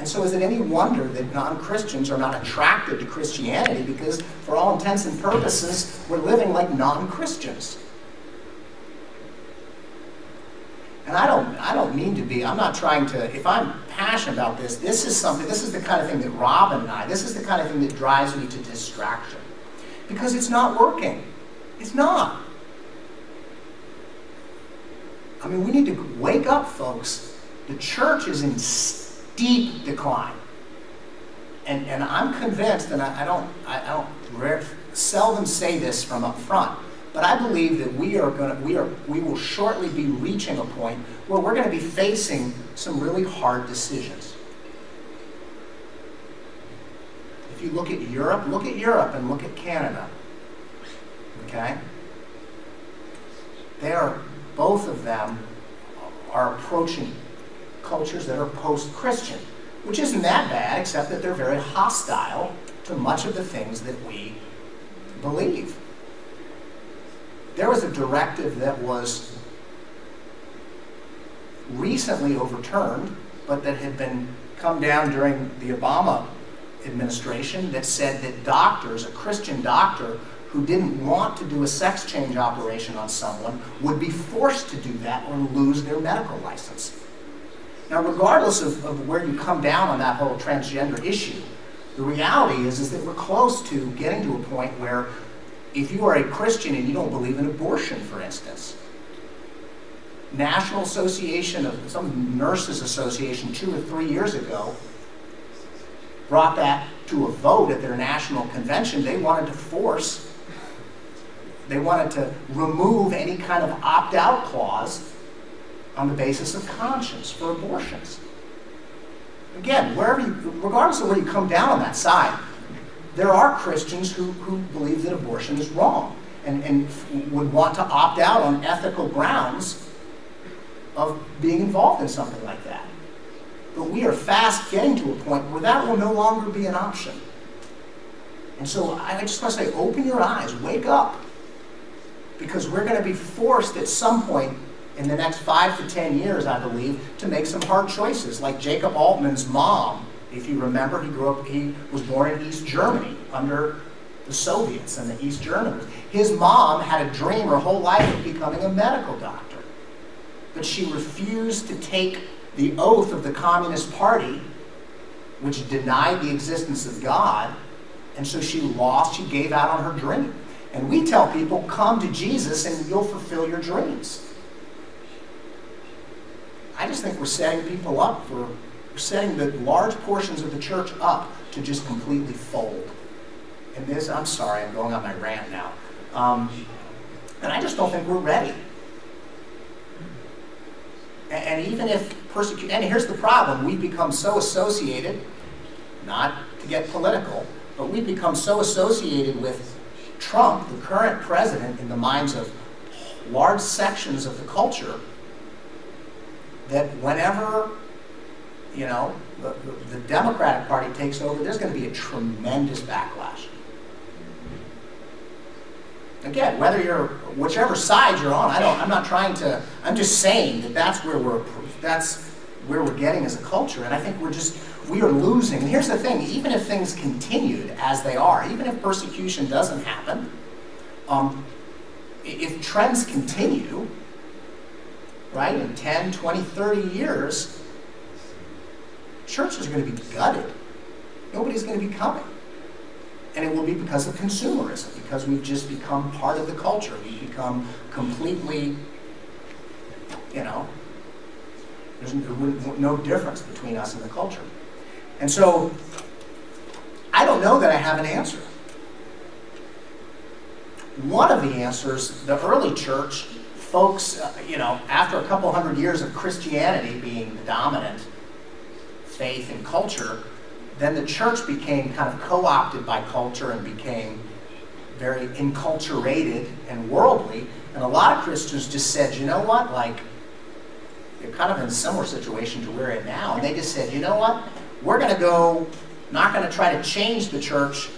And so is it any wonder that non-Christians are not attracted to Christianity because for all intents and purposes, we're living like non-Christians. And I don't, I don't mean to be, I'm not trying to, if I'm passionate about this, this is something, this is the kind of thing that Robin and I, this is the kind of thing that drives me to distraction. Because it's not working. It's not. I mean, we need to wake up, folks. The church is in steep decline. And, and I'm convinced, and I, I don't, I, I don't seldom say this from up front, but I believe that we are going to, we are, we will shortly be reaching a point where we're going to be facing some really hard decisions. If you look at Europe, look at Europe and look at Canada. Okay? They are, both of them are approaching cultures that are post-Christian, which isn't that bad, except that they're very hostile to much of the things that we believe. There was a directive that was recently overturned, but that had been come down during the Obama administration that said that doctors, a Christian doctor who didn't want to do a sex change operation on someone would be forced to do that or lose their medical license. Now, regardless of, of where you come down on that whole transgender issue, the reality is, is that we're close to getting to a point where if you are a Christian and you don't believe in abortion, for instance, National Association of some nurses association two or three years ago brought that to a vote at their national convention. They wanted to force, they wanted to remove any kind of opt-out clause on the basis of conscience for abortions. Again, wherever you, regardless of where you come down on that side, there are Christians who, who believe that abortion is wrong and, and would want to opt out on ethical grounds of being involved in something like that. But we are fast getting to a point where that will no longer be an option. And so I just want to say, open your eyes, wake up. Because we're going to be forced at some point in the next five to ten years, I believe, to make some hard choices. Like Jacob Altman's mom, if you remember, he grew up, he was born in East Germany under the Soviets and the East Germans. His mom had a dream her whole life of becoming a medical doctor. But she refused to take the oath of the Communist Party, which denied the existence of God, and so she lost, she gave out on her dream. And we tell people, come to Jesus and you'll fulfill your dreams. I just think we're setting people up for, setting the large portions of the church up to just completely fold. And this, I'm sorry, I'm going on my rant now. Um, and I just don't think we're ready. And, and even if persecution, and here's the problem, we've become so associated, not to get political, but we've become so associated with Trump, the current president, in the minds of large sections of the culture that whenever, you know, the, the, Democratic Party takes over, there's going to be a tremendous backlash. Again, whether you're whichever side you're on, I don't. I'm not trying to. I'm just saying that that's where we're. That's where we're getting as a culture, and I think we're just we are losing. And here's the thing: even if things continued as they are, even if persecution doesn't happen, um, if trends continue, right, in 10, 20, 30 years, churches are going to be gutted. Nobody's going to be coming. And it will be because of consumerism, because we've just become part of the culture. We've become completely, you know, there's no difference between us and the culture. And so, I don't know that I have an answer. One of the answers, the early church folks, uh, you know, after a couple hundred years of Christianity being the dominant faith and culture, then the church became kind of co-opted by culture and became very enculturated and worldly. And a lot of Christians just said, you know what, like, they're kind of in a similar situation to where we're in now. And they just said, you know what, we're going to go, not going to try to change the church.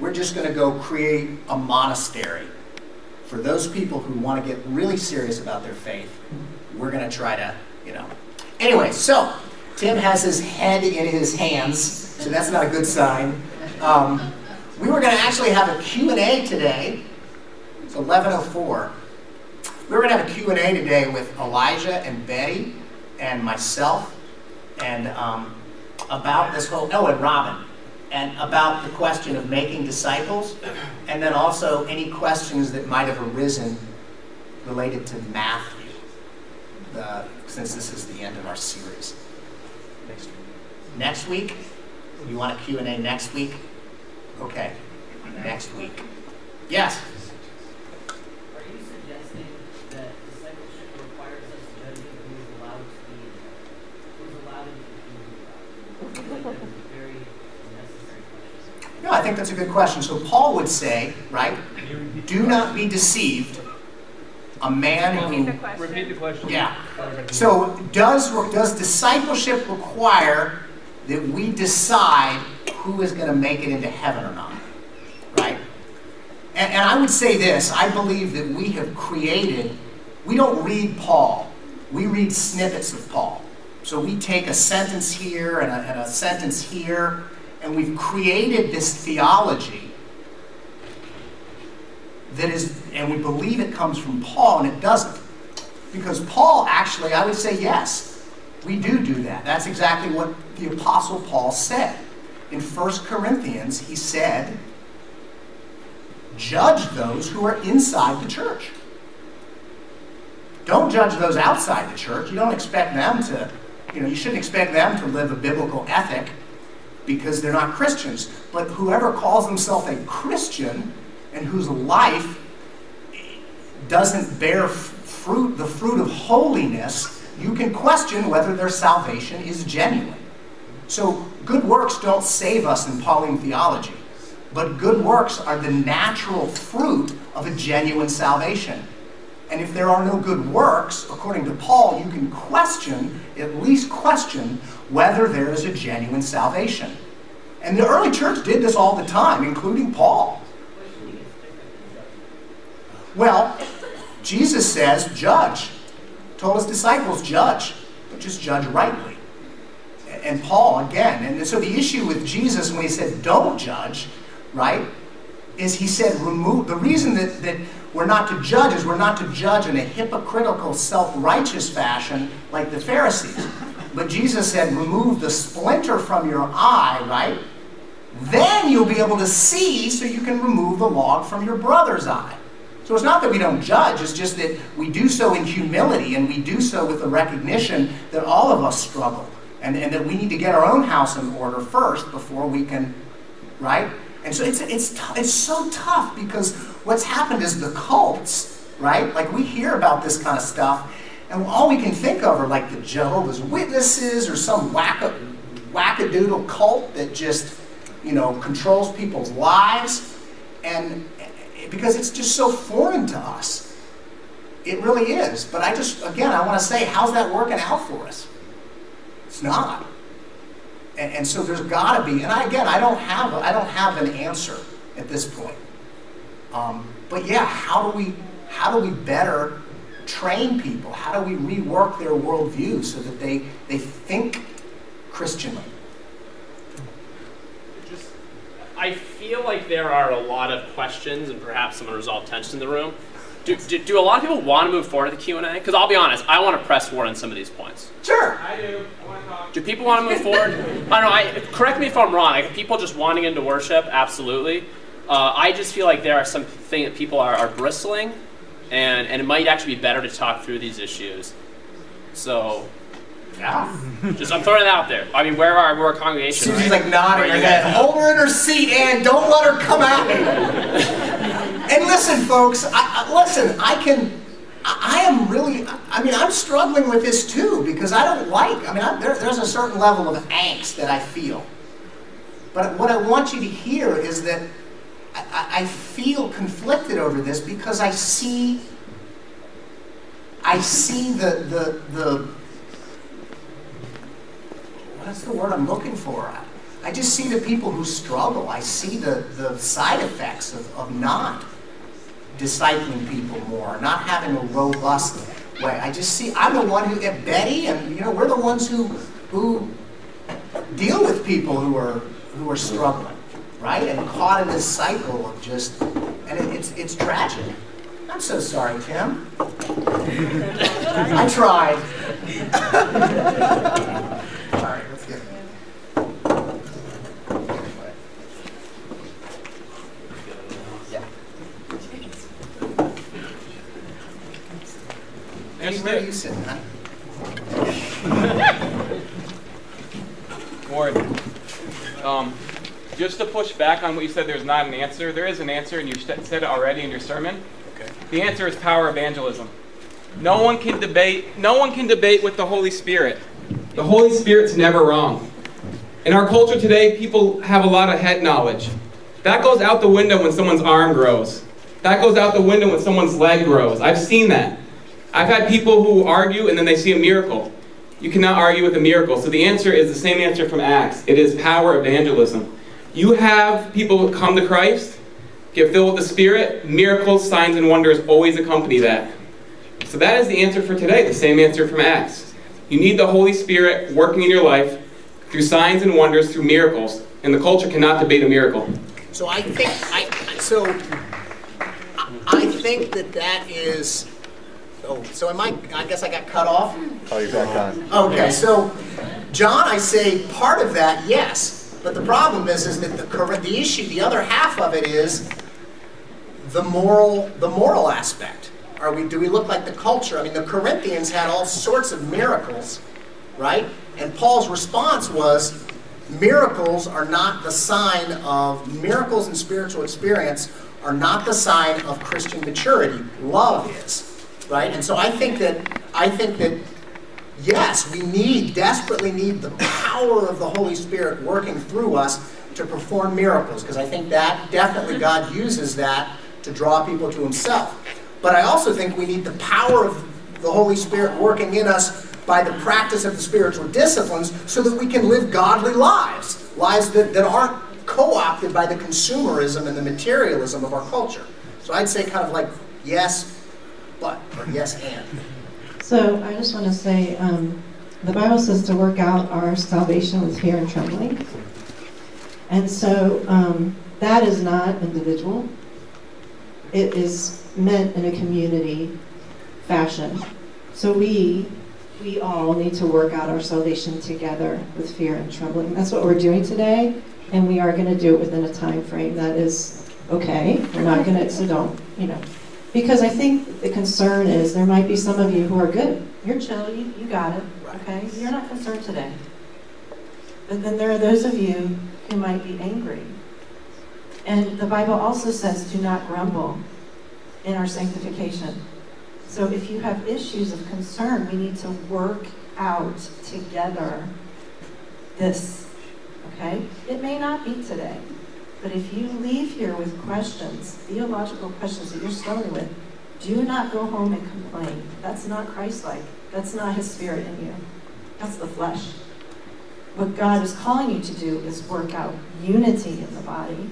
We're just going to go create a monastery for those people who want to get really serious about their faith, we're going to try to, you know. Anyway, so Tim has his head in his hands, so that's not a good sign. Um, we were going to actually have a Q&A today. It's 11.04. We were going to have a Q&A today with Elijah and Betty and myself and um, about this whole, oh, and Robin and about the question of making disciples, and then also any questions that might have arisen related to Matthew, the, since this is the end of our series. Next week. Next week? You want a Q&A next week? Okay, next week. Yes? Are you suggesting that discipleship requires us judging who is allowed to be who's allowed into the humanity? No, I think that's a good question. So Paul would say, right, do not be deceived. A man who... Repeat the question. Yeah. So does, does discipleship require that we decide who is going to make it into heaven or not? Right? And, and I would say this. I believe that we have created... We don't read Paul. We read snippets of Paul. So we take a sentence here and a, and a sentence here, and we've created this theology that is, and we believe it comes from Paul, and it doesn't. Because Paul actually, I would say yes, we do do that. That's exactly what the Apostle Paul said. In 1 Corinthians, he said, judge those who are inside the church. Don't judge those outside the church. You don't expect them to, you know, you shouldn't expect them to live a biblical ethic because they're not Christians. But whoever calls himself a Christian and whose life doesn't bear fruit, the fruit of holiness, you can question whether their salvation is genuine. So good works don't save us in Pauline theology, but good works are the natural fruit of a genuine salvation. And if there are no good works, according to Paul, you can question, at least question, whether there is a genuine salvation. And the early church did this all the time, including Paul. Well, Jesus says, judge. Told his disciples, judge, but just judge rightly. And Paul, again, and so the issue with Jesus when he said, don't judge, right, is he said, remove, the reason that, that we're not to judge is we're not to judge in a hypocritical, self-righteous fashion like the Pharisees. But Jesus said, remove the splinter from your eye, right? Then you'll be able to see so you can remove the log from your brother's eye. So it's not that we don't judge, it's just that we do so in humility and we do so with the recognition that all of us struggle and, and that we need to get our own house in order first before we can, right? And so it's, it's, it's so tough because what's happened is the cults, right? Like we hear about this kind of stuff, and all we can think of are like the Jehovah's Witnesses or some wacka, wackadoodle cult that just, you know, controls people's lives. And because it's just so foreign to us. It really is. But I just, again, I want to say, how's that working out for us? It's not. And, and so there's got to be, and I, again, I don't have, I don't have an answer at this point. Um, but yeah, how do we, how do we better train people? How do we rework their worldview so that they, they think Christianly? Just, I feel like there are a lot of questions and perhaps some unresolved tension in the room. Do, do, do, a lot of people want to move forward to the Q&A? Because I'll be honest, I want to press forward on some of these points. Sure. I do. I want to talk. Do people want to move forward? I don't know. I, correct me if I'm wrong. Like people just wanting into worship, absolutely. Uh, I just feel like there are some things that people are, are bristling, and, and it might actually be better to talk through these issues. So yeah. Just I'm throwing it out there. I mean, where are our congregation? She's right? like nodding her head. Hold her in her seat, and don't let her come out. and listen, folks. I, I, listen, I can. I am really. I mean, I'm struggling with this too because I don't like. I mean, I, there, there's a certain level of angst that I feel. But what I want you to hear is that I, I feel conflicted over this because I see. I see the the the that's the word I'm looking for. I, just see the people who struggle. I see the, the side effects of, of not discipling people more, not having a robust way. I just see, I'm the one who, get Betty and, you know, we're the ones who, who deal with people who are, who are struggling, right? And caught in this cycle of just, and it, it's, it's tragic. I'm so sorry, Tim. I tried. where are you sitting, huh? Ward, um, just to push back on what you said, there's not an answer. There is an answer, and you said it already in your sermon. Okay. The answer is power evangelism. No one can debate. No one can debate with the Holy Spirit. The Holy Spirit's never wrong. In our culture today, people have a lot of head knowledge. That goes out the window when someone's arm grows. That goes out the window when someone's leg grows. I've seen that. I've had people who argue and then they see a miracle. You cannot argue with a miracle. So the answer is the same answer from Acts. It is power evangelism. You have people come to Christ, get filled with the Spirit, miracles, signs, and wonders always accompany that. So that is the answer for today, the same answer from Acts. You need the Holy Spirit working in your life through signs and wonders, through miracles. And the culture cannot debate a miracle. So I think I so I think that that is Oh, so am I, I guess I got cut off? Oh, you're back on. Okay, so John, I say part of that, yes. But the problem is, is that the, the issue, the other half of it is the moral, the moral aspect. Are we, do we look like the culture? I mean, the Corinthians had all sorts of miracles, right? And Paul's response was, miracles are not the sign of, miracles and spiritual experience are not the sign of Christian maturity. Love is, right? And so I think that, I think that, yes, we need, desperately need the power of the Holy Spirit working through us to perform miracles, because I think that definitely God uses that to draw people to himself. But I also think we need the power of the Holy Spirit working in us by the practice of the spiritual disciplines so that we can live godly lives, lives that, that aren't co-opted by the consumerism and the materialism of our culture. So I'd say kind of like yes, but, or yes and. So I just want to say, um, the Bible says to work out our salvation with fear and trembling. And so um, that is not individual it is meant in a community fashion. So we, we all need to work out our salvation together with fear and trembling. That's what we're doing today, and we are going to do it within a time frame that is okay. We're not going to, so don't, you know. Because I think the concern is there might be some of you who are good. You're chill, you, you got it, okay? You're not concerned today. But then there are those of you who might be angry and the Bible also says, do not grumble in our sanctification. So if you have issues of concern, we need to work out together this. Okay? It may not be today, but if you leave here with questions, theological questions that you're struggling with, do not go home and complain. That's not Christ like. That's not His Spirit in you. That's the flesh. What God is calling you to do is work out unity in the body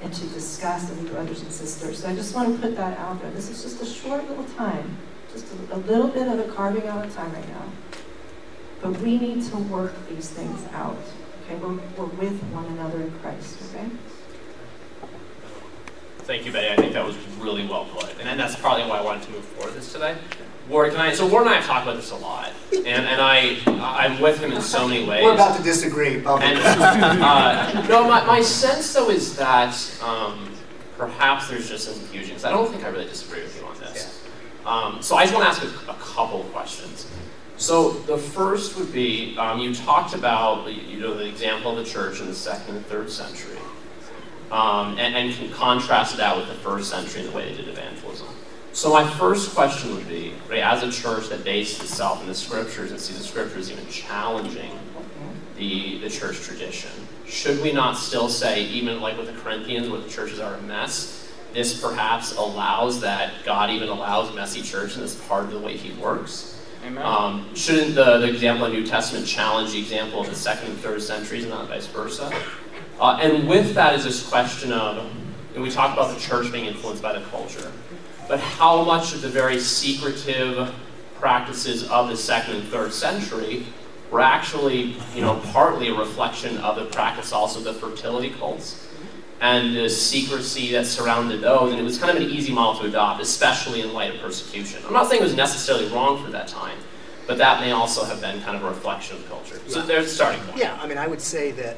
and to discuss with brothers and sisters. So I just want to put that out there. This is just a short little time, just a, little bit of a carving out of time right now. But we need to work these things out. Okay, we're, we're with one another in Christ. Okay. Thank you, Betty. I think that was really well put, and that's probably why I wanted to move forward this today. Ward, can I? So Ward and I have talked about this a lot, and and I I'm with him in so many ways. We're about to disagree. And, uh, no, my, my sense though is that um, perhaps there's just some confusion. Because I don't think I really disagree with you on this. Um, so I just want to ask a, a, couple of questions. So the first would be um, you talked about you know the example of the church in the second and third century, um, and, and can contrast that with the first century and the way they did evangelism. So my first question would be, right, as a church that bases itself in the scriptures and sees the scriptures even challenging the, the church tradition, should we not still say, even like with the Corinthians, where the churches are a mess, this perhaps allows that God even allows messy church and it's part of the way he works? Amen. Um, shouldn't the, the example of the New Testament challenge the example of the second and third centuries and not vice versa? Uh, and with that is this question of, and we talk about the church being influenced by the culture but how much of the very secretive practices of the second and third century were actually, you know, partly a reflection of the practice also of the fertility cults and the secrecy that surrounded those. And it was kind of an easy model to adopt, especially in light of persecution. I'm not saying it was necessarily wrong for that time, but that may also have been kind of a reflection of culture. So yeah. there's a starting point. Yeah, I mean, I would say that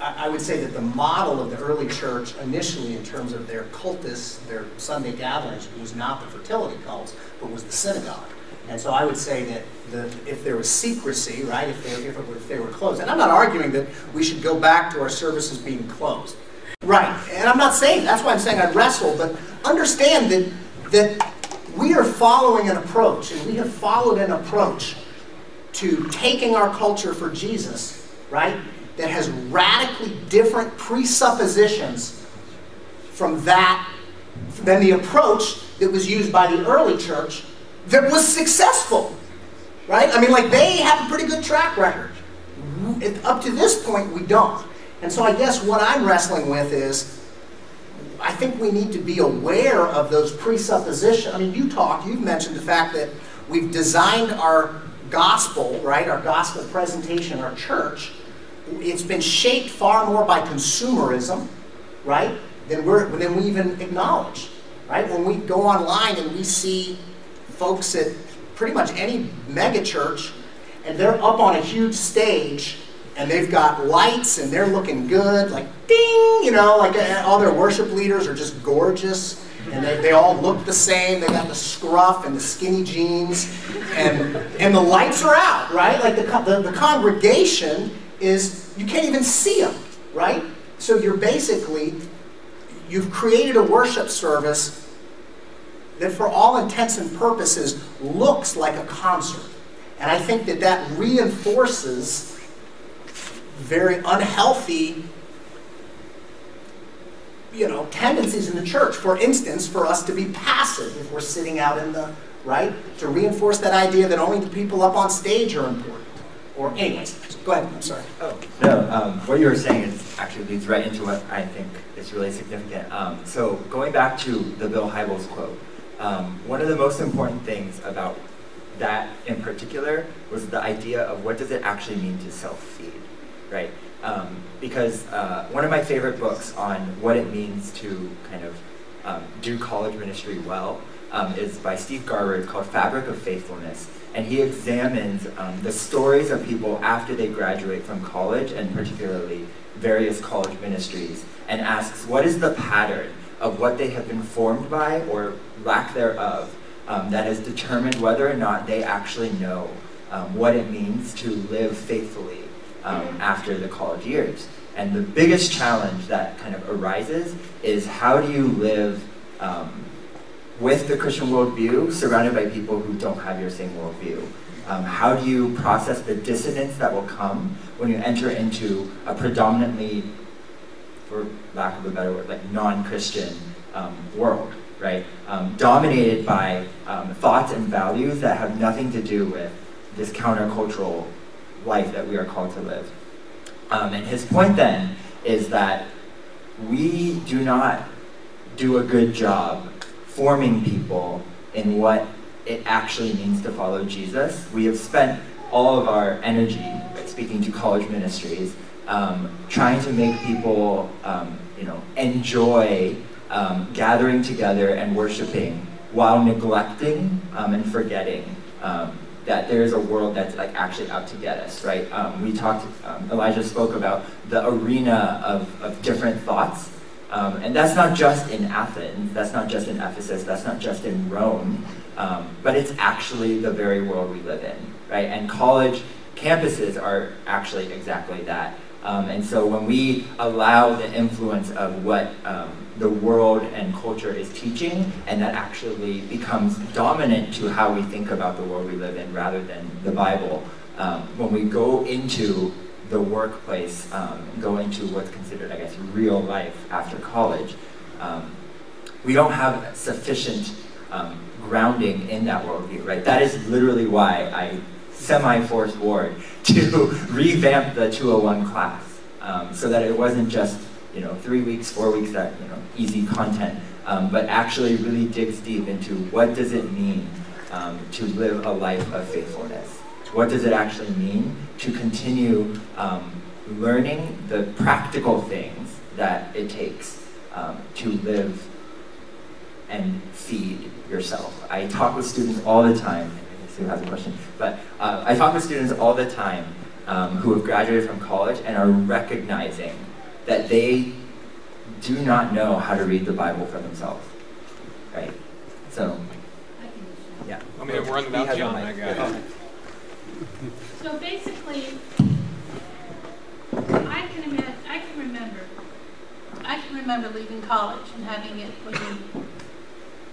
I would say that the model of the early church initially in terms of their cultus, their Sunday gatherings, was not the fertility cults, but was the synagogue. And so I would say that the, if there was secrecy, right, if they, if, were, if they were closed, and I'm not arguing that we should go back to our services being closed. Right, and I'm not saying, that's why I'm saying I wrestle, but understand that, that we are following an approach, and we have followed an approach to taking our culture for Jesus, right? That has radically different presuppositions from that, than the approach that was used by the early church that was successful. Right? I mean, like, they have a pretty good track record. Up to this point, we don't. And so I guess what I'm wrestling with is I think we need to be aware of those presuppositions. I mean, you talked, you've mentioned the fact that we've designed our gospel, right, our gospel presentation, our church, it's been shaped far more by consumerism, right, than, we're, than we even acknowledge. Right? When we go online and we see folks at pretty much any megachurch, and they're up on a huge stage, and they've got lights, and they're looking good, like ding, you know, like all their worship leaders are just gorgeous, and they, they all look the same. They got the scruff and the skinny jeans, and and the lights are out, right? Like the the, the congregation is you can't even see them, right? So you're basically you've created a worship service that for all intents and purposes looks like a concert. And I think that that reinforces very unhealthy you know, tendencies in the church. For instance, for us to be passive if we're sitting out in the, right? To reinforce that idea that only the people up on stage are important. Or anyways, go ahead, I'm sorry. Oh, no, um, what you were saying is actually leads right into what I think is really significant. Um, so going back to the Bill Hybels quote, um, one of the most important things about that in particular was the idea of what does it actually mean to self-feed, right? Um, because uh, one of my favorite books on what it means to kind of um, do college ministry well um, is by Steve Garber. Called Fabric of Faithfulness. And he examines um, the stories of people after they graduate from college, and particularly various college ministries, and asks what is the pattern of what they have been formed by or lack thereof um, that has determined whether or not they actually know um, what it means to live faithfully um, after the college years. And the biggest challenge that kind of arises is how do you live um, with the Christian worldview surrounded by people who don't have your same worldview? Um, how do you process the dissonance that will come when you enter into a predominantly, for lack of a better word, like non-Christian um, world, right? Um, dominated by um, thoughts and values that have nothing to do with this countercultural life that we are called to live. Um, and his point then is that we do not do a good job forming people in what it actually means to follow Jesus. We have spent all of our energy, speaking to college ministries, um, trying to make people, um, you know, enjoy um, gathering together and worshiping while neglecting um, and forgetting um, that there is a world that's like actually out to get us, right? Um, we talked, Elijah spoke about the arena of, of different thoughts. Um, and that's not just in Athens, that's not just in Ephesus, that's not just in Rome, um, but it's actually the very world we live in, right? And college campuses are actually exactly that. Um, and so when we allow the influence of what um, the world and culture is teaching, and that actually becomes dominant to how we think about the world we live in rather than the Bible. Um, when we go into the workplace, um, into what's considered, I guess, real life after college, um, we don't have sufficient um, grounding in that worldview, right? That is literally why I semi-forced Ward to revamp the 201 class um, so that it wasn't just you know, three weeks, four weeks, that, you know, easy content, um, but actually really digs deep into what does it mean um, to live a life of faithfulness? What does it actually mean to continue um, learning the practical things that it takes um, to live and feed yourself? I talk with students all the time, Sue has a question, but uh, I talk with students all the time um, who have graduated from college and are recognizing that they do not know how to read the Bible for themselves. Right? So, yeah. I mean, we're running out, John. I got it. So basically, I can imagine, I can remember, I can remember leaving college and having it when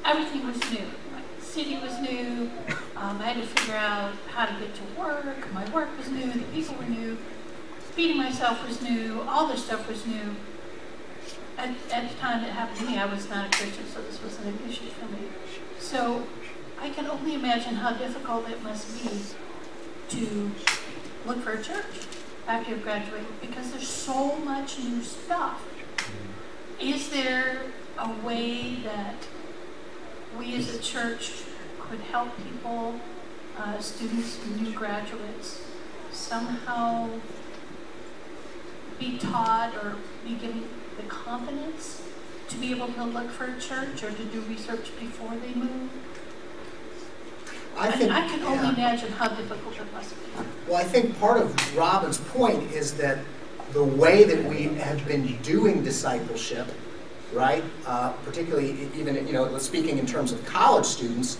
everything was new. My city was new. Um, I had to figure out how to get to work. My work was new. The people were new feeding myself was new, all this stuff was new. At, at the time it happened to me, I was not a Christian, so this wasn't an issue for me. So I can only imagine how difficult it must be to look for a church after you've graduated because there's so much new stuff. Is there a way that we as a church could help people, uh, students and new graduates, somehow be taught or be given the confidence to be able to look for a church or to do research before they move? I I, think. I can only yeah. imagine how difficult it must be. Well, I think part of Robin's point is that the way that we have been doing discipleship, right, uh, particularly even, you know, speaking in terms of college students,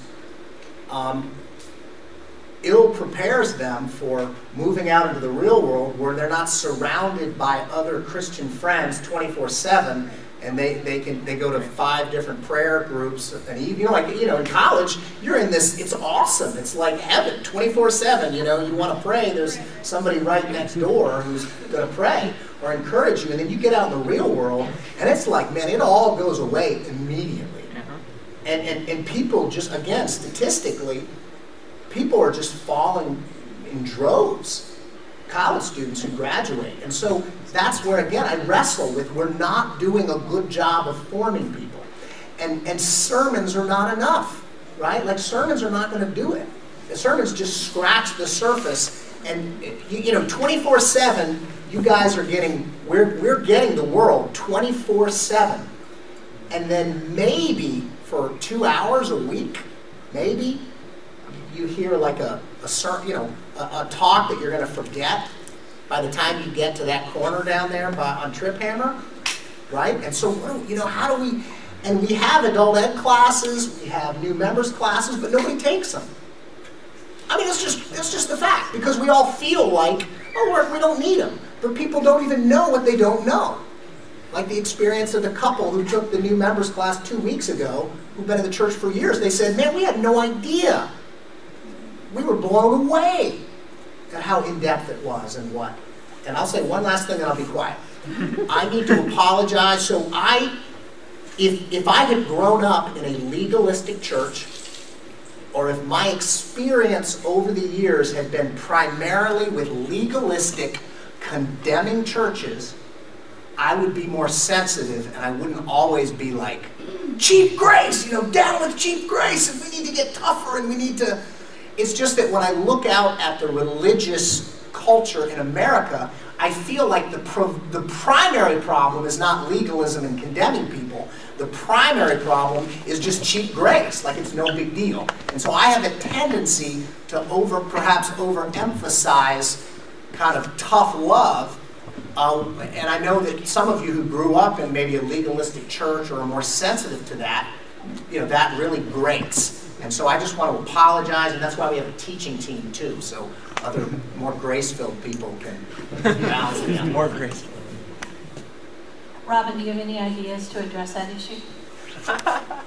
um, ill prepares them for moving out into the real world where they're not surrounded by other Christian friends 24 7 and they, they can they go to five different prayer groups. And you know like you know in college you're in this it's awesome. It's like heaven 24 7 you know you want to pray there's somebody right next door who's going to pray or encourage you. And then you get out in the real world and it's like man it all goes away immediately. And, and, and people just again statistically people are just falling in droves. College students who graduate. And so that's where again i wrestle with we're not doing a good job of forming people. And and sermons are not enough right? Like sermons are not going to do it. The sermons just scratch the surface and you, know 24 7 you guys are getting we're, we're getting the world 24 7 and then maybe for two hours a week maybe you hear like a, a you know a, a talk that you're going to forget by the time you get to that corner down there by, on Triphammer, right? And so do- you know how do we? And we have adult ed classes, we have new members classes, but nobody takes them. I mean, it's just it's just the fact because we all feel like oh we don't need them, but people don't even know what they don't know. Like the experience of the couple who took the new members class two weeks ago, who've been in the church for years. They said, "Man, we had no idea. We were blown away how in depth it was and what." And I'll say one last thing, and I'll be quiet. I need to apologize. So I, if if I had grown up in a legalistic church, or if my experience over the years had been primarily with legalistic, condemning churches, I would be more sensitive and I wouldn't always be like, cheap grace, you know, down with cheap grace, and we need to get tougher and we need to. It's just that when I look out at the religious culture in America, I feel like the, the primary problem is not legalism and condemning people. The primary problem is just cheap grace, like it's no big deal. And so I have a tendency to over, perhaps overemphasize kind of tough love. Uh, and I know that some of you who grew up in maybe a legalistic church or are more sensitive to that, you know, that really grates. And so I just want to apologize, and that's why we have a teaching team too, so other more grace-filled people can balance it out. More grace. Robin, do you have any ideas to address that issue? Uh,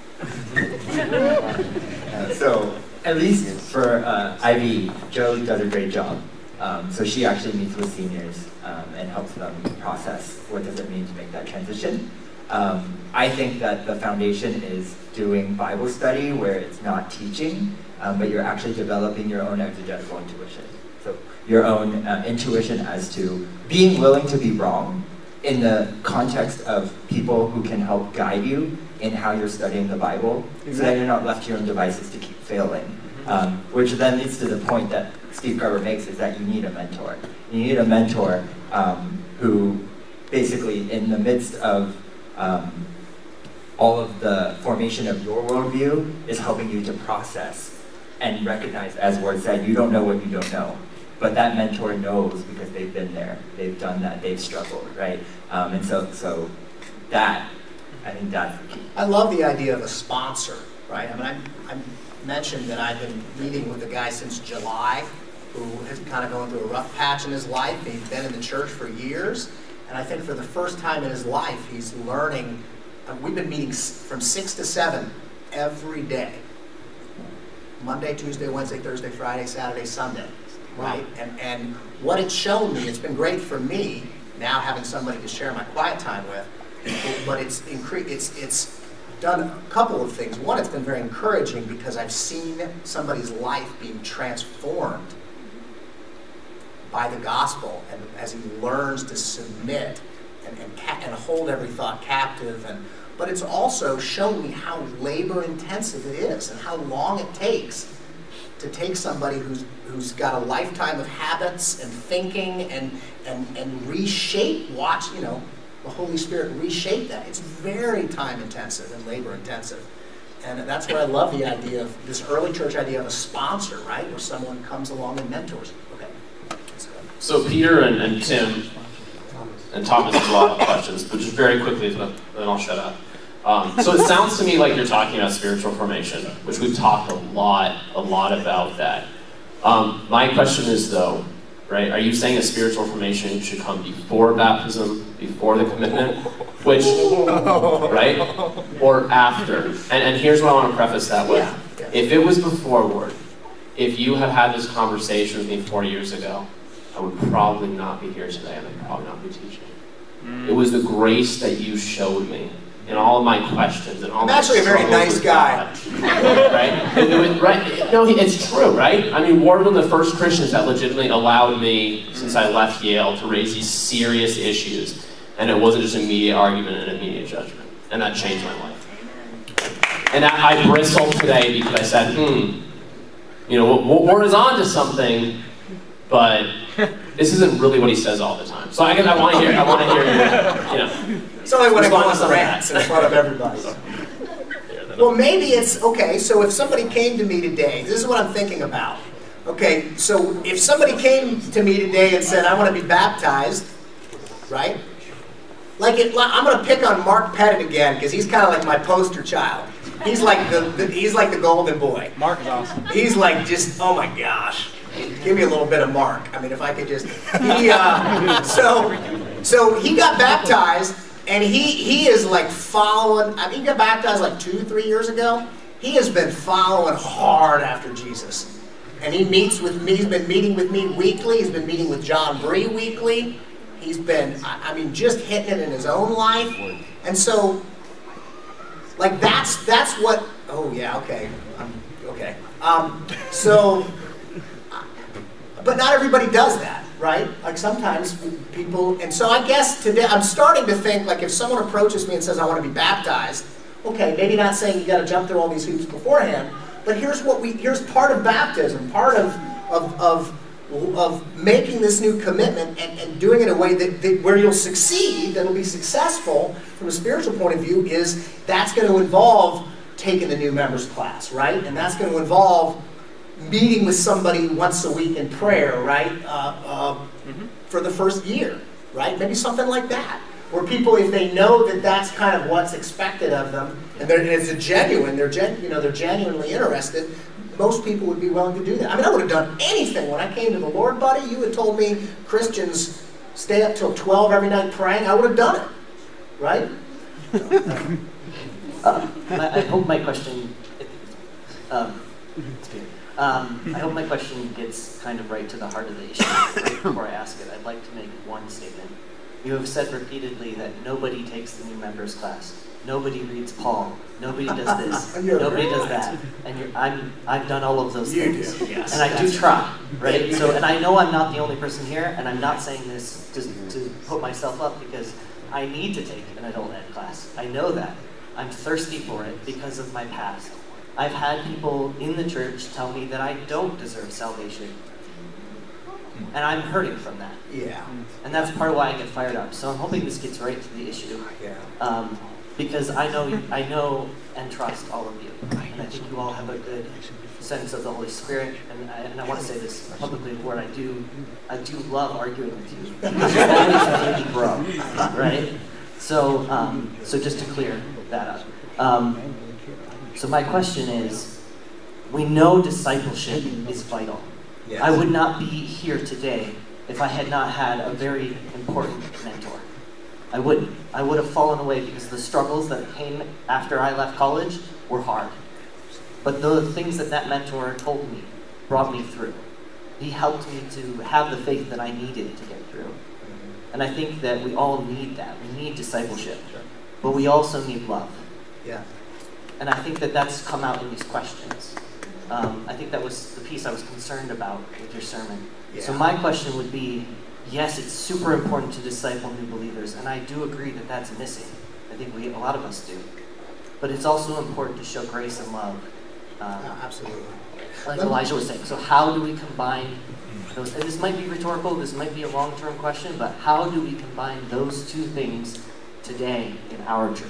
so at least for uh, Ivy, Joe does a great job. Um, so she actually meets with seniors um, and helps them process what does it mean to make that transition. Um, I think that the foundation is doing Bible study where it's not teaching, um, but you're actually developing your own exegetical intuition. So your own uh, intuition as to being willing to be wrong in the context of people who can help guide you in how you're studying the Bible, so that you're not left to your own devices to keep failing. Um, which then leads to the point that Steve Garber makes is that you need a mentor. You need a mentor um, who basically, in the midst of um, all of the formation of your worldview, is helping you to process and recognize, as Ward said, you don't know what you don't know. But that mentor knows because they've been there, they've done that, they've struggled, right? Um, and so, so that, I think that's the key. I love the idea of a sponsor, right? I mean, I, I mentioned that I've been meeting with a guy since July who has kind of gone through a rough patch in his life. He's been in the church for years, and I think for the first time in his life, he's learning. uh, We've been meeting from six to seven every day. Monday, Tuesday, Wednesday, Thursday, Friday, Saturday, Sunday, right? And and what it's shown me, it's been great for me now having somebody to share my quiet time with. But it's incre- it's it's done a couple of things. One, it's been very encouraging because I've seen somebody's life being transformed by the gospel, and as he learns to submit and and, and hold every thought captive and but it's also shown me how labor intensive it is and how long it takes to take somebody who's who's got a lifetime of habits and thinking and and and reshape watch you know the holy spirit reshape that it's very time intensive and labor intensive And that's where I love the idea of this early church idea of a sponsor, right? Where someone comes along and mentors. Okay. So Peter and, and Tim and Thomas has a lot of questions, but just very quickly, then I'll shut up. Um, so it sounds to me like you're talking about spiritual formation, which we've talked a lot, a lot about that. Um, my question is though, right? Are you saying a spiritual formation should come before baptism, before the commitment, which, right, or after? And, and here's what I want to preface that with: if it was beforeward, if you had had this conversation with me four years ago, I would probably not be here today, and I'd probably not be teaching. Mm. It was the grace that you showed me in all of my questions and all I'm my actually a very nice guy. Right? It- it was- right? No, it's true, right? I mean, Ward one of the first Christians that legitimately allowed me, since I left Yale, to raise these serious issues, and it wasn't just immediate argument and immediate judgment, and that changed my life. And I, I bristled today because I said, hmm, you know, Ward is on to something, but this isn't really what he says all the time. So I, I want to hear, I want to hear, you know. It's only when I go on some of rants that. in front of everybody. Well, maybe it's okay. So if somebody came to me today, this is what I'm thinking about. Okay, so if somebody came to me today and said, "I want to be baptized," right? Like, it, like- I'm going to pick on Mark Pettit again because he's kind of like my poster child. He's like the, the he's like the golden boy. Mark is awesome. He's like just oh my gosh, give me a little bit of Mark. I mean, if I could just he uh, so so he got baptized and he he is like following. I mean, he got baptized like two three years ago. He has been following hard after Jesus, and he meets with me. He's been meeting with me weekly. He's been meeting with John Bree weekly. He's been I, mean just hitting it in his own life, and so like that's that's what. Oh yeah, okay, um, okay. Um, so, but not everybody does that, right? Like sometimes people, and so I guess today I'm starting to think like if someone approaches me and says I want to be baptized, okay, maybe not saying you got to jump through all these hoops beforehand, but here's what we here's part of baptism, part of of of of making this new commitment and, and doing it in a way that, that where you'll succeed, that'll be successful from a spiritual point of view, is that's going to involve taking the new members class, right? And that's going to involve meeting with somebody once a week in prayer, right? Uh, uh, For the first year, right? Maybe something like that. Where people, if they know that that's kind of what's expected of them, and they're, it's a genuine, they're gen, you know, they're genuinely interested, most people would be willing to do that. I mean, I would have done anything when I came to the Lord, buddy. You had told me Christians stay up till 12 every night praying. I would have done it, right? Uh, I, I hope my question, um, it's good. Um, I hope my question gets kind of right to the heart of the issue. Right before I ask it, I'd like to make one statement. You have said repeatedly that nobody takes the new members class. Nobody reads Paul. Nobody does this. Nobody does that. And you're, I'm, I've done all of those You things. do, yes. And I do try, right? So, and I know I'm not the only person here, and I'm not saying this just to put myself up because I need to take an adult ed class. I know that. I'm thirsty for it because of my past. I've had people in the church tell me that I don't deserve salvation. And I'm hurting from that. Yeah. And that's part of why I get fired up. So I'm hoping this gets right to the issue. Yeah. Um, because I know, I know and trust all of you. And I think you all have a good sense of the Holy Spirit. And I, and I want to say this publicly, where I do, I do love arguing with you. Because you always made me grow, right? So, um, so just to clear that up. Um, so my question is, we know discipleship is vital. Yes. I would not be here today if I had not had a very important mentor. I wouldn't. I would have fallen away because the struggles that came after I left college were hard. But the things that that mentor told me brought me through. He helped me to have the faith that I needed to get through. And I think that we all need that. We need discipleship. But we also need love. Yeah. And I think that that's come out in these questions. Um, I think that was the piece I was concerned about with your sermon. So my question would be, yes, it's super important to disciple new believers, and I do agree that that's missing. I think we, a lot of us do. But it's also important to show grace and love, um, Yeah, absolutely. like Let me- Elijah was saying. So how do we combine those? And this might be rhetorical. This might be a long-term question, but how do we combine those two things today in our church?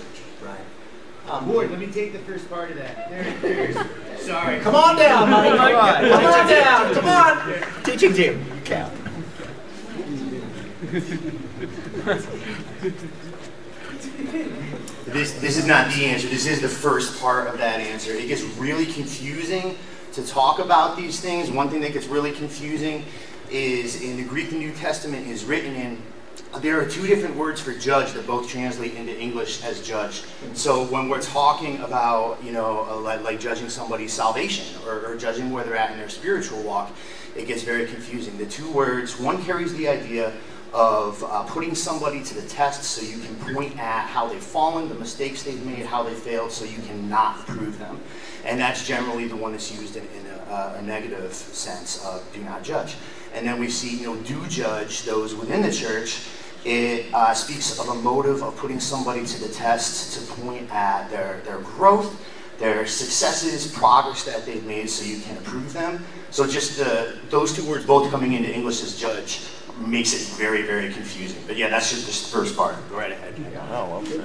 Right. Um, Ward, let me take the first part of that. There, there's, sorry. Come on down, honey. Come on. Come on down. Come on. Teaching team. You count. This, this is not the answer. This is the first part of that answer. It gets really confusing to talk about these things. One thing that gets really confusing is in the Greek the New Testament is written in, there are two different words for judge that both translate into English as judge. So when we're talking about, you know, like, like judging somebody's salvation or, or judging where they're at in their spiritual walk, it gets very confusing. The two words, one carries the idea of uh, putting somebody to the test so you can point at how they've fallen, the mistakes they've made, how they failed, so you cannot prove them. And that's generally the one that's used in, in a, uh, a negative sense of do not judge. And then we see, you know, do judge those within the church. It uh, speaks of a motive of putting somebody to the test to point at their, their growth, their successes, progress that they've made so you can approve them. So just the, those two words both coming into English as judge makes it very, very confusing. But yeah, that's just the first part. Go right ahead.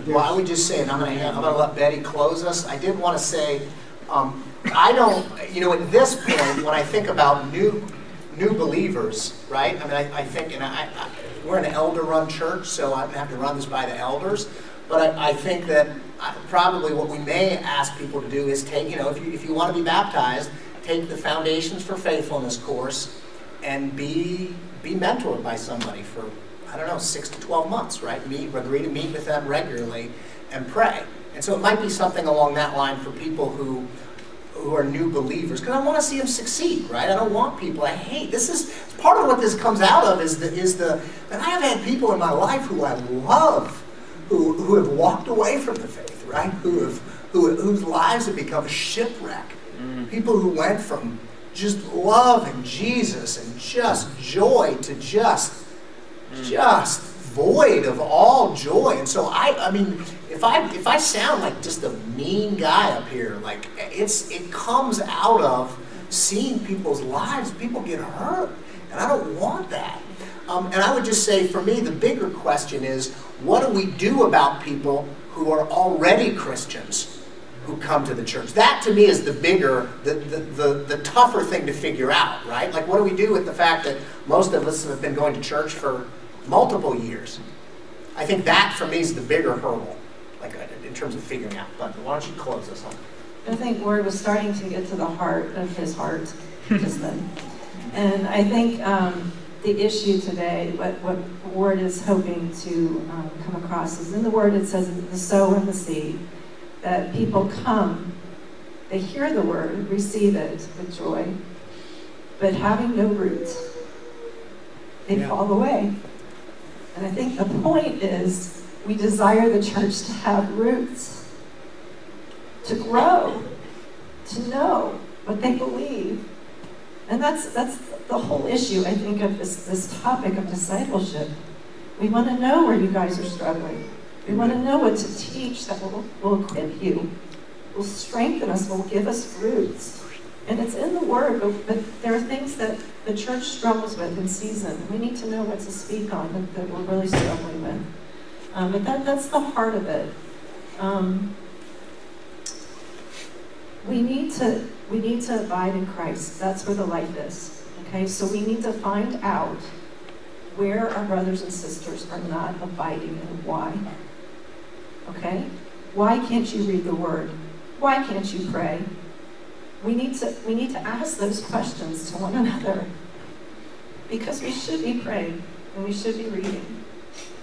Well, I would just say, and I'm going to I'm going to let Betty close us. I did want to say, um, I don't, you know, at this point, when I think about new new believers, right? I mean, I, I think, and I, I, we're an elder-run church, so I'm going to have to run this by the elders. But I, I think that I, probably what we may ask people to do is take, you know, if you, if you want to be baptized, take the Foundations for Faithfulness course and be be mentored by somebody for, I don't know, six to 12 months, right? Meet, agree to meet with them regularly and pray. And so it might be something along that line for people who who are new believers because I want to see them succeed, right? I don't want people. I hate this is part of what this comes out of is the is the and I have had people in my life who I love who who have walked away from the faith, right? Who have who whose lives have become a shipwreck. Mm. People who went from just love and Jesus and just joy to just just void of all joy. And so I I mean if I if I sound like just a mean guy up here, like it's it comes out of seeing people's lives, people get hurt, and I don't want that. Um, and I would just say, for me, the bigger question is, what do we do about people who are already Christians who come to the church? That to me is the bigger, the, the, the, the tougher thing to figure out, right? Like, what do we do with the fact that most of us have been going to church for multiple years? I think that for me is the bigger hurdle like uh, in terms of figuring out. But why don't you close this up? I think Ward was starting to get to the heart of his heart just then. And I think um, the issue today, what, what Ward is hoping to um, come across is in the word it says the sow and the seed, that people come, they hear the word, receive it with joy, but having no roots, they yeah. fall away. And I think the point is we desire the church to have roots, to grow, to know what they believe. And that's, that's the whole issue, I think, of this, this topic of discipleship. We want to know where you guys are struggling. We want to know what to teach that will, will equip you, will strengthen us, will give us roots. And it's in the Word, but, but there are things that the church struggles with in season. We need to know what to speak on that, that we're really struggling with. Um, but that, that's the heart of it. Um, we need to we need to abide in Christ. That's where the life is. Okay, so we need to find out where our brothers and sisters are not abiding and why. Okay? Why can't you read the word? Why can't you pray? We need to we need to ask those questions to one another. Because we should be praying and we should be reading.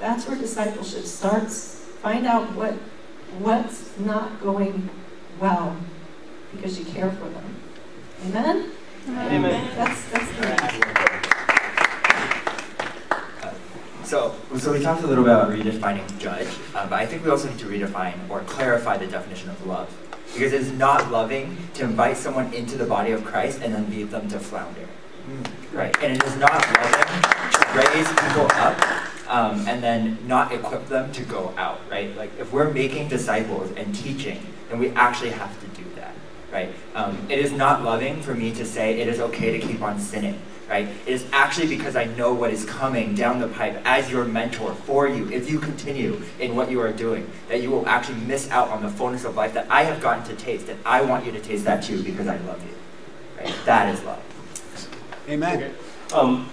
That's where discipleship starts. Find out what what's not going well because you care for them. Amen? Amen. That's, that's the So, so we talked a little bit about redefining judge, uh, but I think we also need to redefine or clarify the definition of love. Because it's not loving to invite someone into the body of Christ and then leave them to flounder. Right? And it is not loving to raise people up um, and then not equip them to go out, right? Like if we're making disciples and teaching, then we actually have to do that. Right? Um, it is not loving for me to say it is okay to keep on sinning, right? It is actually because I know what is coming down the pipe as your mentor for you. If you continue in what you are doing, that you will actually miss out on the fullness of life that I have gotten to taste, and I want you to taste that too because I love you. Right? That is love. Amen. Okay. Um,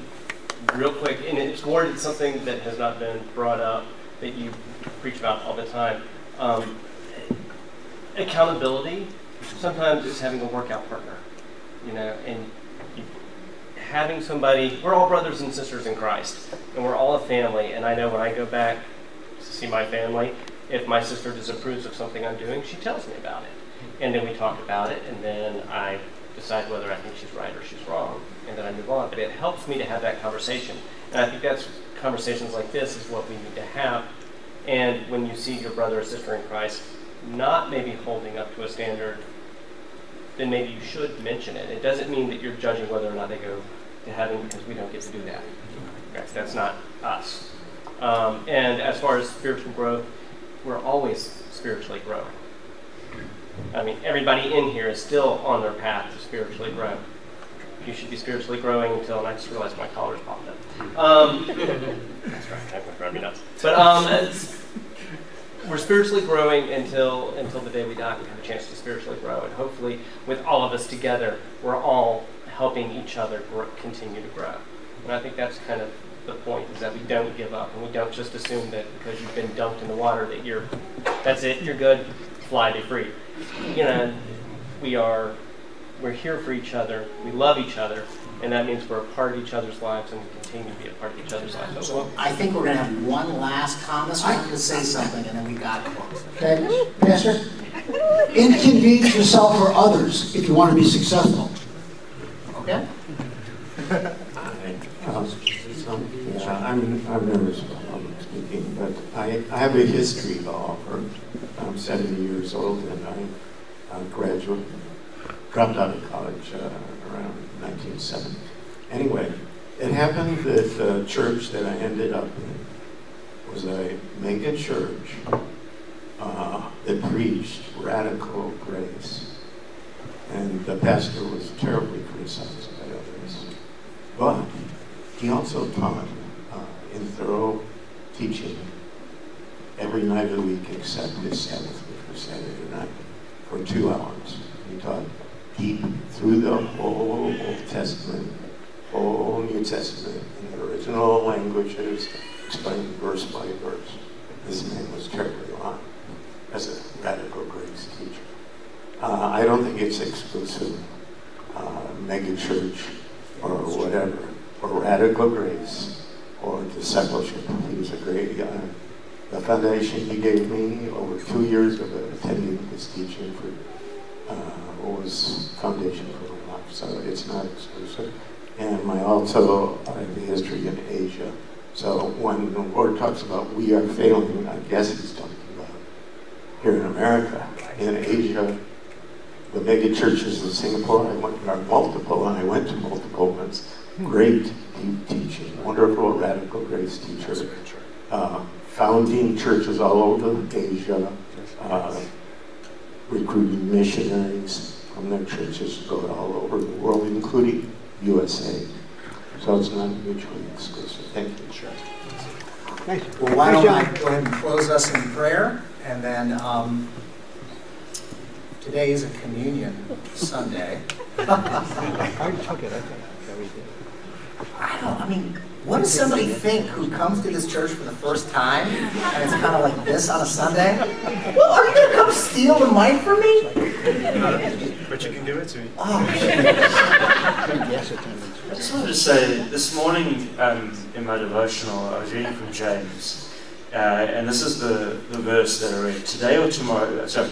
real quick, and it's worded something that has not been brought up that you preach about all the time. Um, accountability sometimes it's having a workout partner, you know, and having somebody. We're all brothers and sisters in Christ, and we're all a family. And I know when I go back to see my family, if my sister disapproves of something I'm doing, she tells me about it, and then we talk about it, and then I decide whether I think she's right or she's wrong, and then I move on. But it helps me to have that conversation, and I think that's conversations like this is what we need to have. And when you see your brother or sister in Christ not maybe holding up to a standard, then maybe you should mention it. It doesn't mean that you're judging whether or not they go to heaven because we don't get to do that. Okay, That's not us. Um, and as far as spiritual growth, we're always spiritually growing. I mean, everybody in here is still on their path to spiritually grow. You should be spiritually growing until, and I just realized my collar's popped up. Um, that's right, that would drive me nuts. But um, we're spiritually growing until until the day we die. We have a chance to spiritually grow, and hopefully, with all of us together, we're all helping each other grow, continue to grow. And I think that's kind of the point: is that we don't give up, and we don't just assume that because you've been dumped in the water that you're that's it, you're good, fly, be free. You know, we are we're here for each other. We love each other, and that means we're a part of each other's lives, and we continue to be a part of each other's lives. So I think we're going to have one last Thomas wanted to say something, and then we got to close. Okay, Pastor? Inconvenience yourself or others if you want to be successful. Okay? Um, yeah, I'm, I'm nervous about public speaking, but I, I have a history to offer. I'm 70 years old and I'm a graduate, dropped out of college uh, around 1970. Anyway, it happened that the church that I ended up in was a mega church uh, that preached radical grace. And the pastor was terribly criticized by others. But he also taught uh, in thorough teaching every night of the week except his Sabbath, which was Saturday night, for two hours. He taught deep through the whole Old Testament, whole New Testament, in the original languages, explaining verse by verse. This man was terribly wrong as a radical grace teacher. Uh, I don't think it's exclusive, uh, mega church or whatever, or radical grace or discipleship. He was a great guy. The foundation he gave me over two years of attending his teaching for uh, was foundation for my life. So it's not exclusive. And my also the history in Asia. So when the Lord talks about we are failing, I guess he's talking about here in America. In Asia, the mega churches in Singapore, I went, there are multiple, and I went to multiple ones. Great deep teaching, wonderful radical grace teacher. Uh, founding churches all over Asia, uh, recruiting missionaries from their churches to go all over the world, including USA. So it's not mutually exclusive. Thank you. Sure. Nice. Well, why don't I go ahead and close us in prayer, and then um, today is a communion Sunday. I took it, I think. Yeah, we did. I don't, I mean, what does somebody think who comes to this church for the first time and it's kind of like this on a Sunday? Well, are you going to come steal the mic from me? But you can give it to me. Oh, Yes, attendance. I just wanted to say, this morning um, in my devotional, I was reading from James, uh, and this is the, the verse that I read. Today or tomorrow, so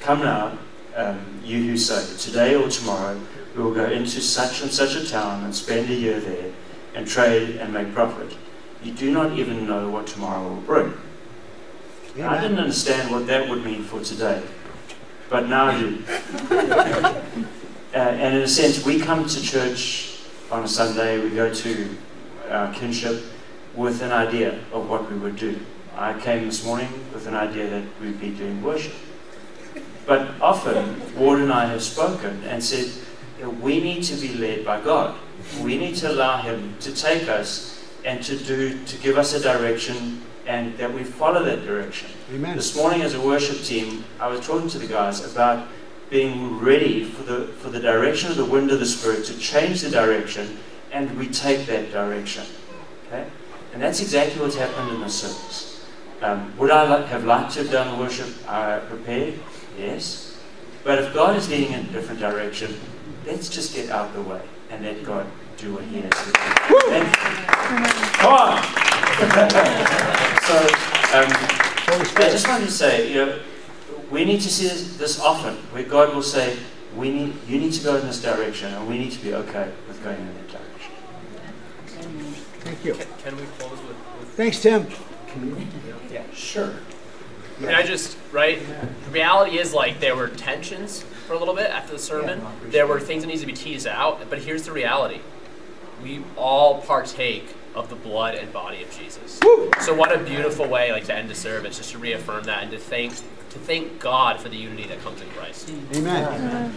come now, um, you who say, today or tomorrow, we will go into such and such a town and spend a year there and trade and make profit. You do not even know what tomorrow will bring. Now, I didn't understand what that would mean for today, but now. Uh, and in a sense, we come to church on a Sunday, we go to our kinship with an idea of what we would do. I came this morning with an idea that we'd be doing worship. But often, Ward and I have spoken and said, we need to be led by God. We need to allow Him to take us and to do to give us a direction and that we follow that direction. Amen. This morning as a worship team, I was talking to the guys about being ready for the for the direction of the wind of the Spirit to change the direction and we take that direction. Okay? And that's exactly what's happened in this service. Um, would I like, have liked to have done worship uh, prepared? Yes. But if God is leading in a different direction, let's just get out of the way and let God do what He has to do. Come on! so, um, I just wanted to say, you know, we need to see this, this often, where God will say, we need, you need to go in this direction, and we need to be okay with going in that direction. Thank you. Can we close with, with Thanks, Tim. Yeah, sure. And I just, right? The reality is, like, there were tensions for a little bit after the sermon. There were things that needed to be teased out. But here's the reality: we all partake of the blood and body of Jesus. So what a beautiful way, like, to end the service, just to reaffirm that and to thank to thank God for the unity that comes in Christ. Amen.